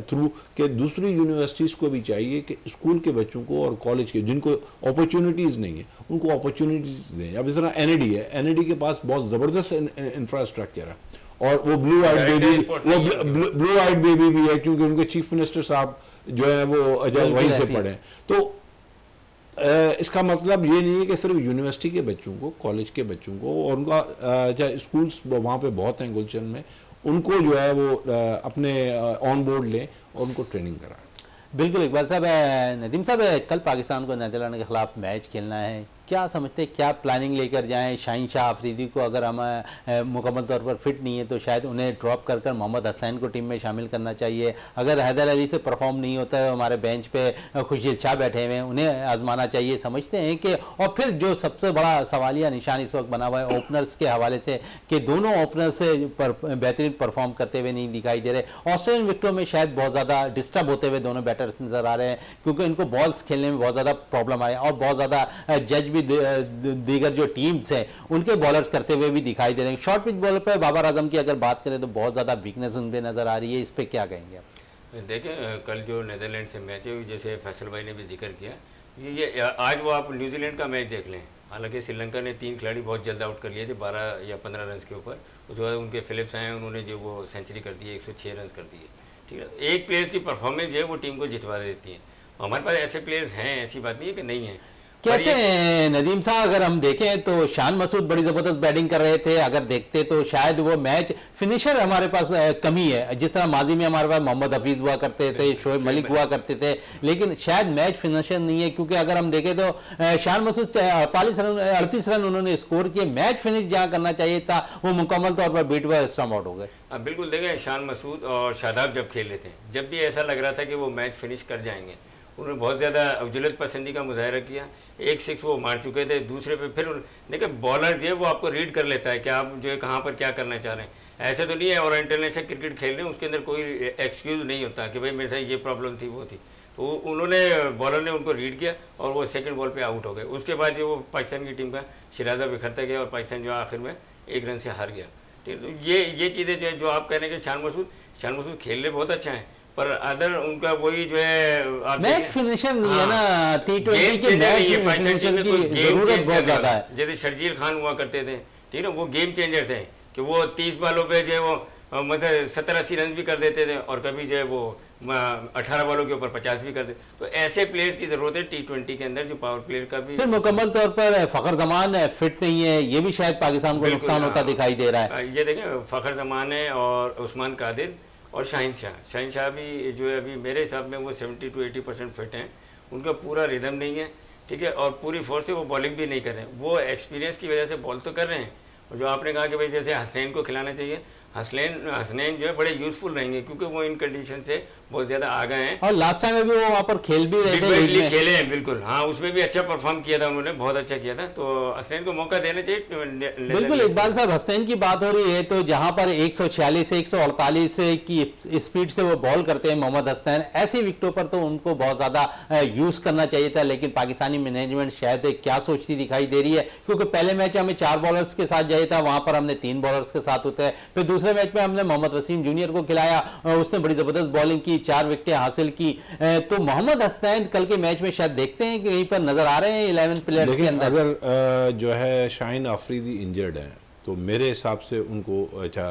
थ्रू के दूसरी यूनिवर्सिटीज़ को भी चाहिए कि स्कूल के बच्चों को और कॉलेज के जिनको अपॉर्चुनिटीज़ नहीं है उनको अपॉर्चुनिटीज़ दें। अब इस तरह एन है। एनएडी के पास बहुत ज़बरदस्त इंफ्रास्ट्रक्चर है। और वो ब्लू आइड बेबी वो ब्लू आइड बेबी भी है क्योंकि उनके चीफ मिनिस्टर साहब जो है वो अजय वहीं से पढ़े तो इसका मतलब ये नहीं है कि सिर्फ़ यूनिवर्सिटी के बच्चों को कॉलेज के बच्चों को और उनका चाहे स्कूल्स वहाँ पे बहुत हैं गुलशन में, उनको जो है वो अपने ऑन बोर्ड लें और उनको ट्रेनिंग कराएँ। बिल्कुल, इकबाल साहब नदीम साहब, कल पाकिस्तान को नैदरलैंड के खिलाफ मैच खेलना है। क्या समझते हैं, क्या प्लानिंग लेकर जाएँ? शाहीन शाह आफरीदी को अगर हम मुकम्मल तौर पर फिट नहीं है तो शायद उन्हें ड्रॉप कर कर मोहम्मद हसनैन को टीम में शामिल करना चाहिए। अगर हैदर अली से परफॉर्म नहीं होता है, हमारे बेंच पे खुशील शाह बैठे हुए हैं, उन्हें आजमाना चाहिए। समझते हैं कि, और फिर जो सबसे बड़ा सवालिया निशान इस वक्त बना हुआ है ओपनर्स के हवाले से, कि दोनों ओपनर्स बेहतरीन परफॉर्म करते हुए नहीं दिखाई दे रहे। ऑस्ट्रेलियन विकटों में शायद बहुत ज़्यादा डिस्टर्ब होते हुए दोनों बैटर्स नज़र आ रहे हैं, क्योंकि इनको बॉल्स खेलने में बहुत ज़्यादा प्रॉब्लम आए, और बहुत ज़्यादा जज भी दीगर जो टीम्स हैं उनके बॉलर्स करते हुए भी दिखाई दे रहे हैं। शॉर्ट पिच बॉलर पर बाबर आज़म की अगर बात करें तो बहुत ज़्यादा वीकनेस उन पर नज़र आ रही है। इस पर क्या कहेंगे आप? देखें कल जो नीदरलैंड से मैच है जैसे फैसल भाई ने भी ज़िक्र किया ये, ये आज वो आप न्यूजीलैंड का मैच देख लें। हालाँकि श्रीलंका ने तीन खिलाड़ी बहुत जल्द आउट कर लिए थे बारह या पंद्रह रन के ऊपर। उसके बाद उनके फिलिप्स आए उन्होंने जो वो सेंचुरी कर दी सौ छः रन कर दिए ठीक है एक प्लेयर्स की परफॉर्मेंस जो है वो टीम को जितवा देती है। हमारे पास ऐसे प्लेयर्स हैं ऐसी बात नहीं है कि नहीं है। कैसे नदीम साहब अगर हम देखें तो शान मसूद बड़ी ज़बरदस्त बैटिंग कर रहे थे। अगर देखते तो शायद वो मैच फिनिशर हमारे पास कमी है। जिस तरह माजी में हमारे पास मोहम्मद हफीज हुआ करते थे शोएब मलिक हुआ करते थे। लेकिन शायद मैच फिनिशर नहीं है क्योंकि अगर हम देखें तो शान मसूद अड़तालीस रन अड़तीस रन उन्होंने स्कोर किए। मैच फिनिश जहाँ करना चाहिए था वो मुकम्मल तौर पर बीट हुआ स्टम आउट हो गए। बिल्कुल देखें शान मसूद और शादाब जब खेल थे जब भी ऐसा लग रहा था कि वो मैच फिनिश कर जाएँगे उन्होंने बहुत ज़्यादा अवजलत पसंदी का मुजाहरा किया। एक सिक्स वो मार चुके थे, दूसरे पे फिर देखिए बॉलर जो है वो आपको रीड कर लेता है कि आप जो है कहाँ पर क्या करना चाह रहे हैं। ऐसे तो नहीं है, और इंटरनेशनल क्रिकेट खेल रहे हैं उसके अंदर कोई एक्सक्यूज़ नहीं होता कि भाई मेरे साथ ये प्रॉब्लम थी, वो थी। तो उन्होंने बॉलर ने उनको रीड किया और वो सेकंड बॉल पे आउट हो गए। उसके बाद जो वो पाकिस्तान की टीम का शराजा बिखरता गया और पाकिस्तान जो आखिर में एक रन से हार गया। ठीक है तो ये ये चीज़ें जो है, जो आप कह रहे हैं कि शान मसूद शान मसूद खेलने बहुत अच्छा है। पर अदर उनका वही जो है मैच फिनिशर नहीं है ना टी ट्वेंटी के मैच फिनिशर की ज़रूरत बहुत ज़्यादा है। जैसे शर्जील खान हुआ करते थे ठीक है वो गेम चेंजर थे कि वो तीस बालों पे जो है वो मतलब सत्तर अस्सी रन भी कर देते थे और कभी जो है वो अठारह बालों के ऊपर पचास भी कर देते तो ऐसे प्लेयर्स की ज़रूरत है टी ट्वेंटी के अंदर जो पावर प्लेयर का भी फिर मुकम्मल तौर पर फखर जमान है फिट नहीं है ये भी शायद पाकिस्तान को नुकसान होता हाँ। दिखाई दे रहा है। ये देखें फखर जमान है और उस्मान कादिर और शाहिन शाह। शाहिन शाह भी जो है अभी मेरे हिसाब में वो seventy two eighty percent fit हैं। उनका पूरा रिदम नहीं है, ठीक है? और पूरी फोर्स से वो बॉलिंग भी नहीं कर रहे हैं। वो एक्सपीरियंस की वजह से बॉल तो कर रहे हैं। और जो आपने कहा कि भाई जैसे हसनैन को खिलाना चाहिए हसनैन हसनैन जो है बड़े यूजफुल रहेंगे क्योंकि वो इन कंडीशन से बहुत ज़्यादा आ गए हैं। और लास्ट टाइम में भी वो वहाँ पर खेल भी रहे थे। खेले हैं बिल्कुल। हाँ उसमें भी अच्छा परफॉर्म किया था उन्होंने बहुत अच्छा किया था। तो हसनैन को मौका देना चाहिए बिल्कुल इकबाल साहब हसनैन की बात हो रही है तो जहाँ पर 146 से 148 की स्पीड से वो बॉल करते हैं मोहम्मद हसनैन ऐसी विकटों पर तो उनको बहुत ज़्यादा यूज़ करना चाहिए था लेकिन पाकिस्तानी मैनेजमेंट शायद क्या सोचती दिखाई दे रही है क्योंकि पहले मैच हमें चार बॉलर्स के साथ जाए था वहाँ पर हमने तीन बॉलर्स के साथ होते हैं फिर दूसरे मैच में हमने मोहम्मद वसीम जूनियर को खिलाया उसने बड़ी ज़बरदस्त बॉलिंग की चार विकेटें हासिल की। तो मोहम्मद हसनैन कल के मैच में शायद देखते हैं कि कहीं पर नज़र आ रहे हैं इलेवन प्लेयर्स के अंदर? अगर जो है शाहिन आफरीदी इंजर्ड है तो मेरे हिसाब से उनको अच्छा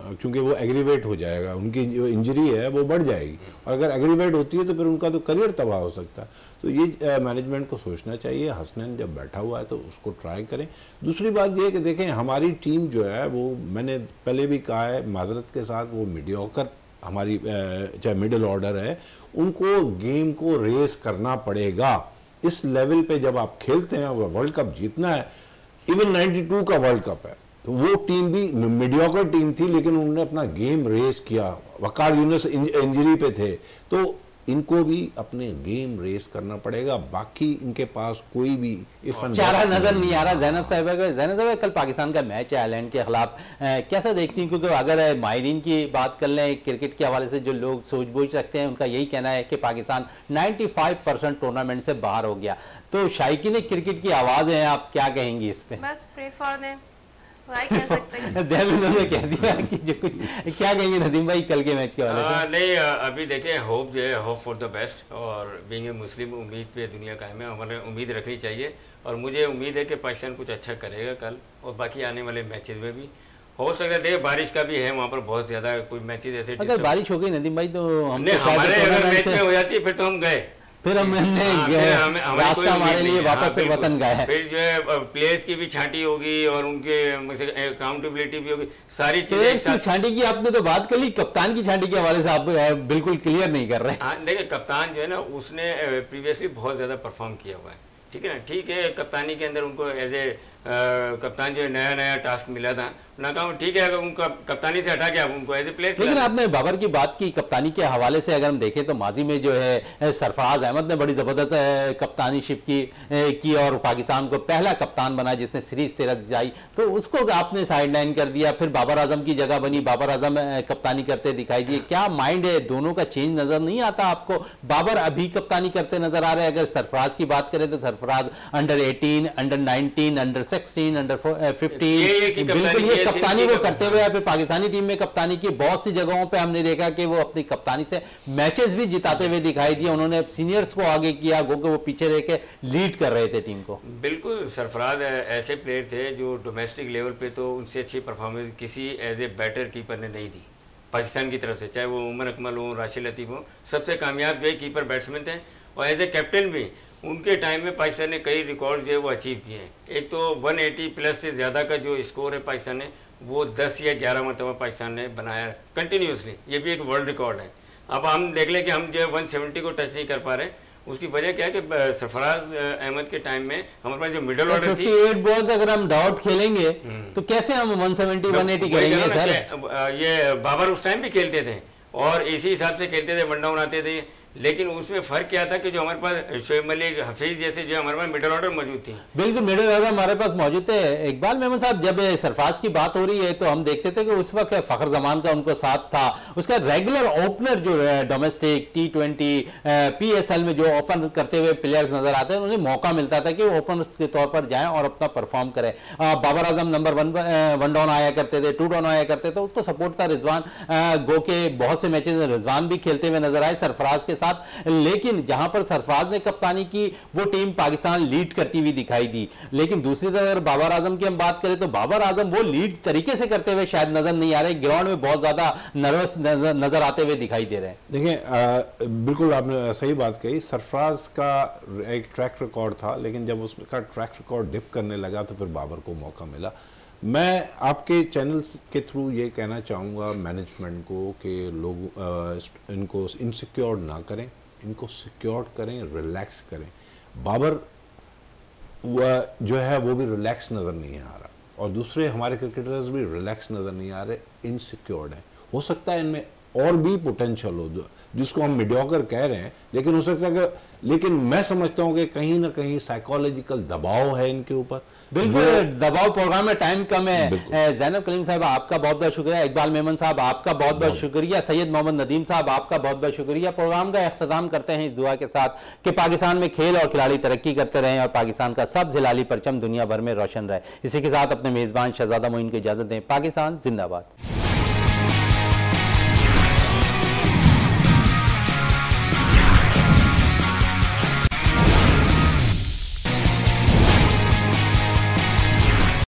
क्योंकि वो एग्रीवेट हो जाएगा उनकी जो इंजरी है वो बढ़ जाएगी। और अगर एग्रीवेट होती है तो फिर उनका तो करियर तबाह हो सकता है। तो ये मैनेजमेंट को सोचना चाहिए, हसनैन जब बैठा हुआ है तो उसको ट्राई करें। दूसरी बात ये है कि देखें, हमारी टीम जो है, वो मैंने पहले भी कहा है, माजरत के साथ वो मीडियोकर हमारी चाहे मिडिल ऑर्डर है, उनको गेम को रेस करना पड़ेगा। इस लेवल पे जब आप खेलते हैं, अगर वर्ल्ड कप जीतना है इवन 92 का वर्ल्ड कप है तो वो टीम भी मीडियोकर टीम थी, लेकिन उन्होंने अपना गेम रेस किया। वकार यूनस इंजरी पे थे। तो इनको भी अपने गेम रेस करना पड़ेगा। बाकी इनके पास कोई भी चारा नज़र नहीं आ रहा। जैनब साहब जैनब साहब कल पाकिस्तान का मैच है आयरलैंड के खिलाफ। कैसा देखती हैं? क्योंकि अगर माहिरीन की बात कर लें क्रिकेट के हवाले से जो लोग सोच बूझ रखते हैं उनका यही कहना है कि पाकिस्तान 95 परसेंट टूर्नामेंट से बाहर हो गया। तो शाइकी क्रिकेट की आवाज़ है आप क्या कहेंगी इस पे? बस प्रे फॉर देवेंद्र ने कह दिया कि जो कुछ क्या कहेंगे नदीम भाई कल के मैच के हवाले आ, से नहीं अभी देखिए होप जो है होप फॉर द बेस्ट और बीइंग ए मुस्लिम उम्मीद पे दुनिया कायम है हमारे उम्मीद रखनी चाहिए और मुझे उम्मीद है कि पाकिस्तान कुछ अच्छा करेगा कल और बाकी आने वाले मैचेस में भी। हो सकता है देखिए बारिश का भी है वहाँ पर बहुत ज़्यादा कोई मैचेस ऐसे अगर बारिश हो गई नदीम भाई तो हम नहीं तो हमारे अगर मैच में हो जाती है फिर तो हम गए। फिर हमने हाँ, गए- रास्ता हमारे लिए वापस हाँ, से वतन गया है फिर जो है प्लेयर्स की भी छांटी होगी और उनके अकाउंटेबिलिटी भी होगी। सारी चीज़ें एक प्लेयर्स की छांटी की आपने तो बात कर ली कप्तान की छांटी के हवाले से आप बिल्कुल क्लियर नहीं कर रहे। हाँ देखिए कप्तान जो है ना उसने प्रीवियसली बहुत ज़्यादा परफॉर्म किया हुआ है। ठीक है ना? ठीक है कप्तानी के अंदर उनको एज ए कप्तान जो नया नया टास्क मिला था। ना कहा ठीक है अगर उनको कप्तानी से हटा के आप उनको एज ए प्लेयर लेकिन आपने बाबर की बात की कप्तानी के हवाले से अगर हम देखें तो माजी में जो है सरफराज अहमद ने बड़ी ज़बरदस्त कप्तानीशिप की की और पाकिस्तान को पहला कप्तान बना जिसने सीरीज़ तेरह जिताई। तो उसको आपने साइड लाइन कर दिया फिर बाबर आज़म की जगह बनी बाबर आज़म कप्तानी करते दिखाई दिए। क्या माइंड है? दोनों का चेंज नज़र नहीं आता आपको? बाबर अभी कप्तानी करते नज़र आ रहे हैं। अगर सरफराज की बात करें तो Sarfaraz under 18 under 19 under 16 under 15 ये- ये की कप्तानी बिल्कुल ये कप्तानी वो करते हुए फिर पाकिस्तानी टीम में कप्तानी की बहुत सी जगहों पे हमने देखा कि वो अपनी कप्तानी से मैचेस भी जिताते हुए दिखाई दिए। उन्होंने सीनियर्स को आगे किया गो के वो पीछे रह के लीड कर रहे थे टीम को। बिल्कुल सरफराज ऐसे प्लेयर थे जो डोमेस्टिक लेवल पे तो उनसे अच्छी परफॉर्मेंस किसी एज ए बैटर कीपर ने नहीं दी। पाकिस्तान की तरफ़ से चाहे वो उमर अकमल हो राशिद लतीफ़ हो सबसे कामयाब जो है कीपर बैट्समैन थे। और एज ए कैप्टन भी उनके टाइम में पाकिस्तान ने कई रिकॉर्ड जो है वो अचीव किए हैं। एक तो 180 प्लस से ज़्यादा का जो स्कोर है पाकिस्तान ने वो 10 या 11 मरतबा पाकिस्तान ने बनाया कंटिन्यूसली ये भी एक वर्ल्ड रिकॉर्ड है। अब हम देख लें कि हम जो है 170 को टच नहीं कर पा रहे। उसकी वजह क्या है कि सरफराज अहमद के टाइम में हमारे पास जो मिडल ऑर्डर थी 58 बॉल्स अगर हम डाउट खेलेंगे तो कैसे हम 170 180 वही करेंगे कहा सर? ये बाबर उस टाइम भी खेलते थे। और इसी हिसाब से खेलते थे वन डाउन आते थे। लेकिन उसमें फ़र्क क्या था कि जो हमारे पास, शोएब मलिक, हफीज जैसे जो हमारे पास मिडल ऑर्डर मौजूद थे। बिल्कुल मिडिल ऑर्डर हमारे पास मौजूद थे। इकबाल मेमन साहब, जब सरफराज की बात हो रही है तो हम देखते थे कि उस वक्त फखर जमान का उनको साथ था। उसका रेगुलर ओपनर जो domestic T twenty P S L में जो ओपन करते हुए प्लेयर्स नज़र आते हैं, उन्हें मौका मिलता था कि वो ओपनर के तौर पर जाएँ और अपना परफॉर्म करें। Babar Azam number one one down आया करते थे टू डाउन आया करते थे, उसको सपोर्ट था रिजवान गो के बहुत से मैचेस में रिजवान भी खेलते हुए नज़र आए। सरफराज के साथ लेकिन जहाँ पर सरफराज ने कप्तानी की, वो टीम पाकिस्तान लीड करती हुई दिखाई दी। लेकिन दूसरी तरफ़ अगर बाबर आज़म की हम बात करें तो बाबर आज़म वो लीड तरीके से करते हुए शायद नज़र नहीं आ रहे, ग्राउंड में बहुत ज़्यादा नर्वस नज़र आते हुए दिखाई दे रहे हैं। देखिए बिल्कुल आपने सही बात कही, सरफराज का एक ट्रैक रिकॉर्ड था, लेकिन जब उसका ट्रैक रिकॉर्ड डिप करने लगा तो फिर बाबर को मौका मिला। मैं आपके चैनल्स के थ्रू ये कहना चाहूँगा मैनेजमेंट को कि लोग इनको इनसिक्योर ना करें, इनको सिक्योर करें रिलैक्स करें। बाबर वह जो है वो भी रिलैक्स नज़र नहीं आ रहा। और दूसरे हमारे क्रिकेटर्स भी रिलैक्स नज़र नहीं आ रहे इनसिक्योर्ड हैं। हो सकता है इनमें और भी पोटेंशियल हो जिसको हम मिडियोकर कह रहे हैं, लेकिन हो सकता है कि, लेकिन मैं समझता हूँ कि कहीं ना कहीं साइकोलॉजिकल दबाव है इनके ऊपर। बिल्कुल दबाव प्रोग्राम में टाइम कम है। जैनब कलीम साहब आपका बहुत बहुत शुक्रिया। इकबाल मेमन साहब आपका बहुत बहुत शुक्रिया। सैयद मोहम्मद नदीम साहब आपका बहुत बहुत शुक्रिया। प्रोग्राम का अख्ताम करते हैं इस दुआ के साथ कि पाकिस्तान में खेल और खिलाड़ी तरक्की करते रहें और पाकिस्तान का सब जिलाली परचम दुनिया भर में रोशन रहे। इसी के साथ अपने मेजबान शहजादा मोइन की इजाज़त दें। पाकिस्तान जिंदाबाद।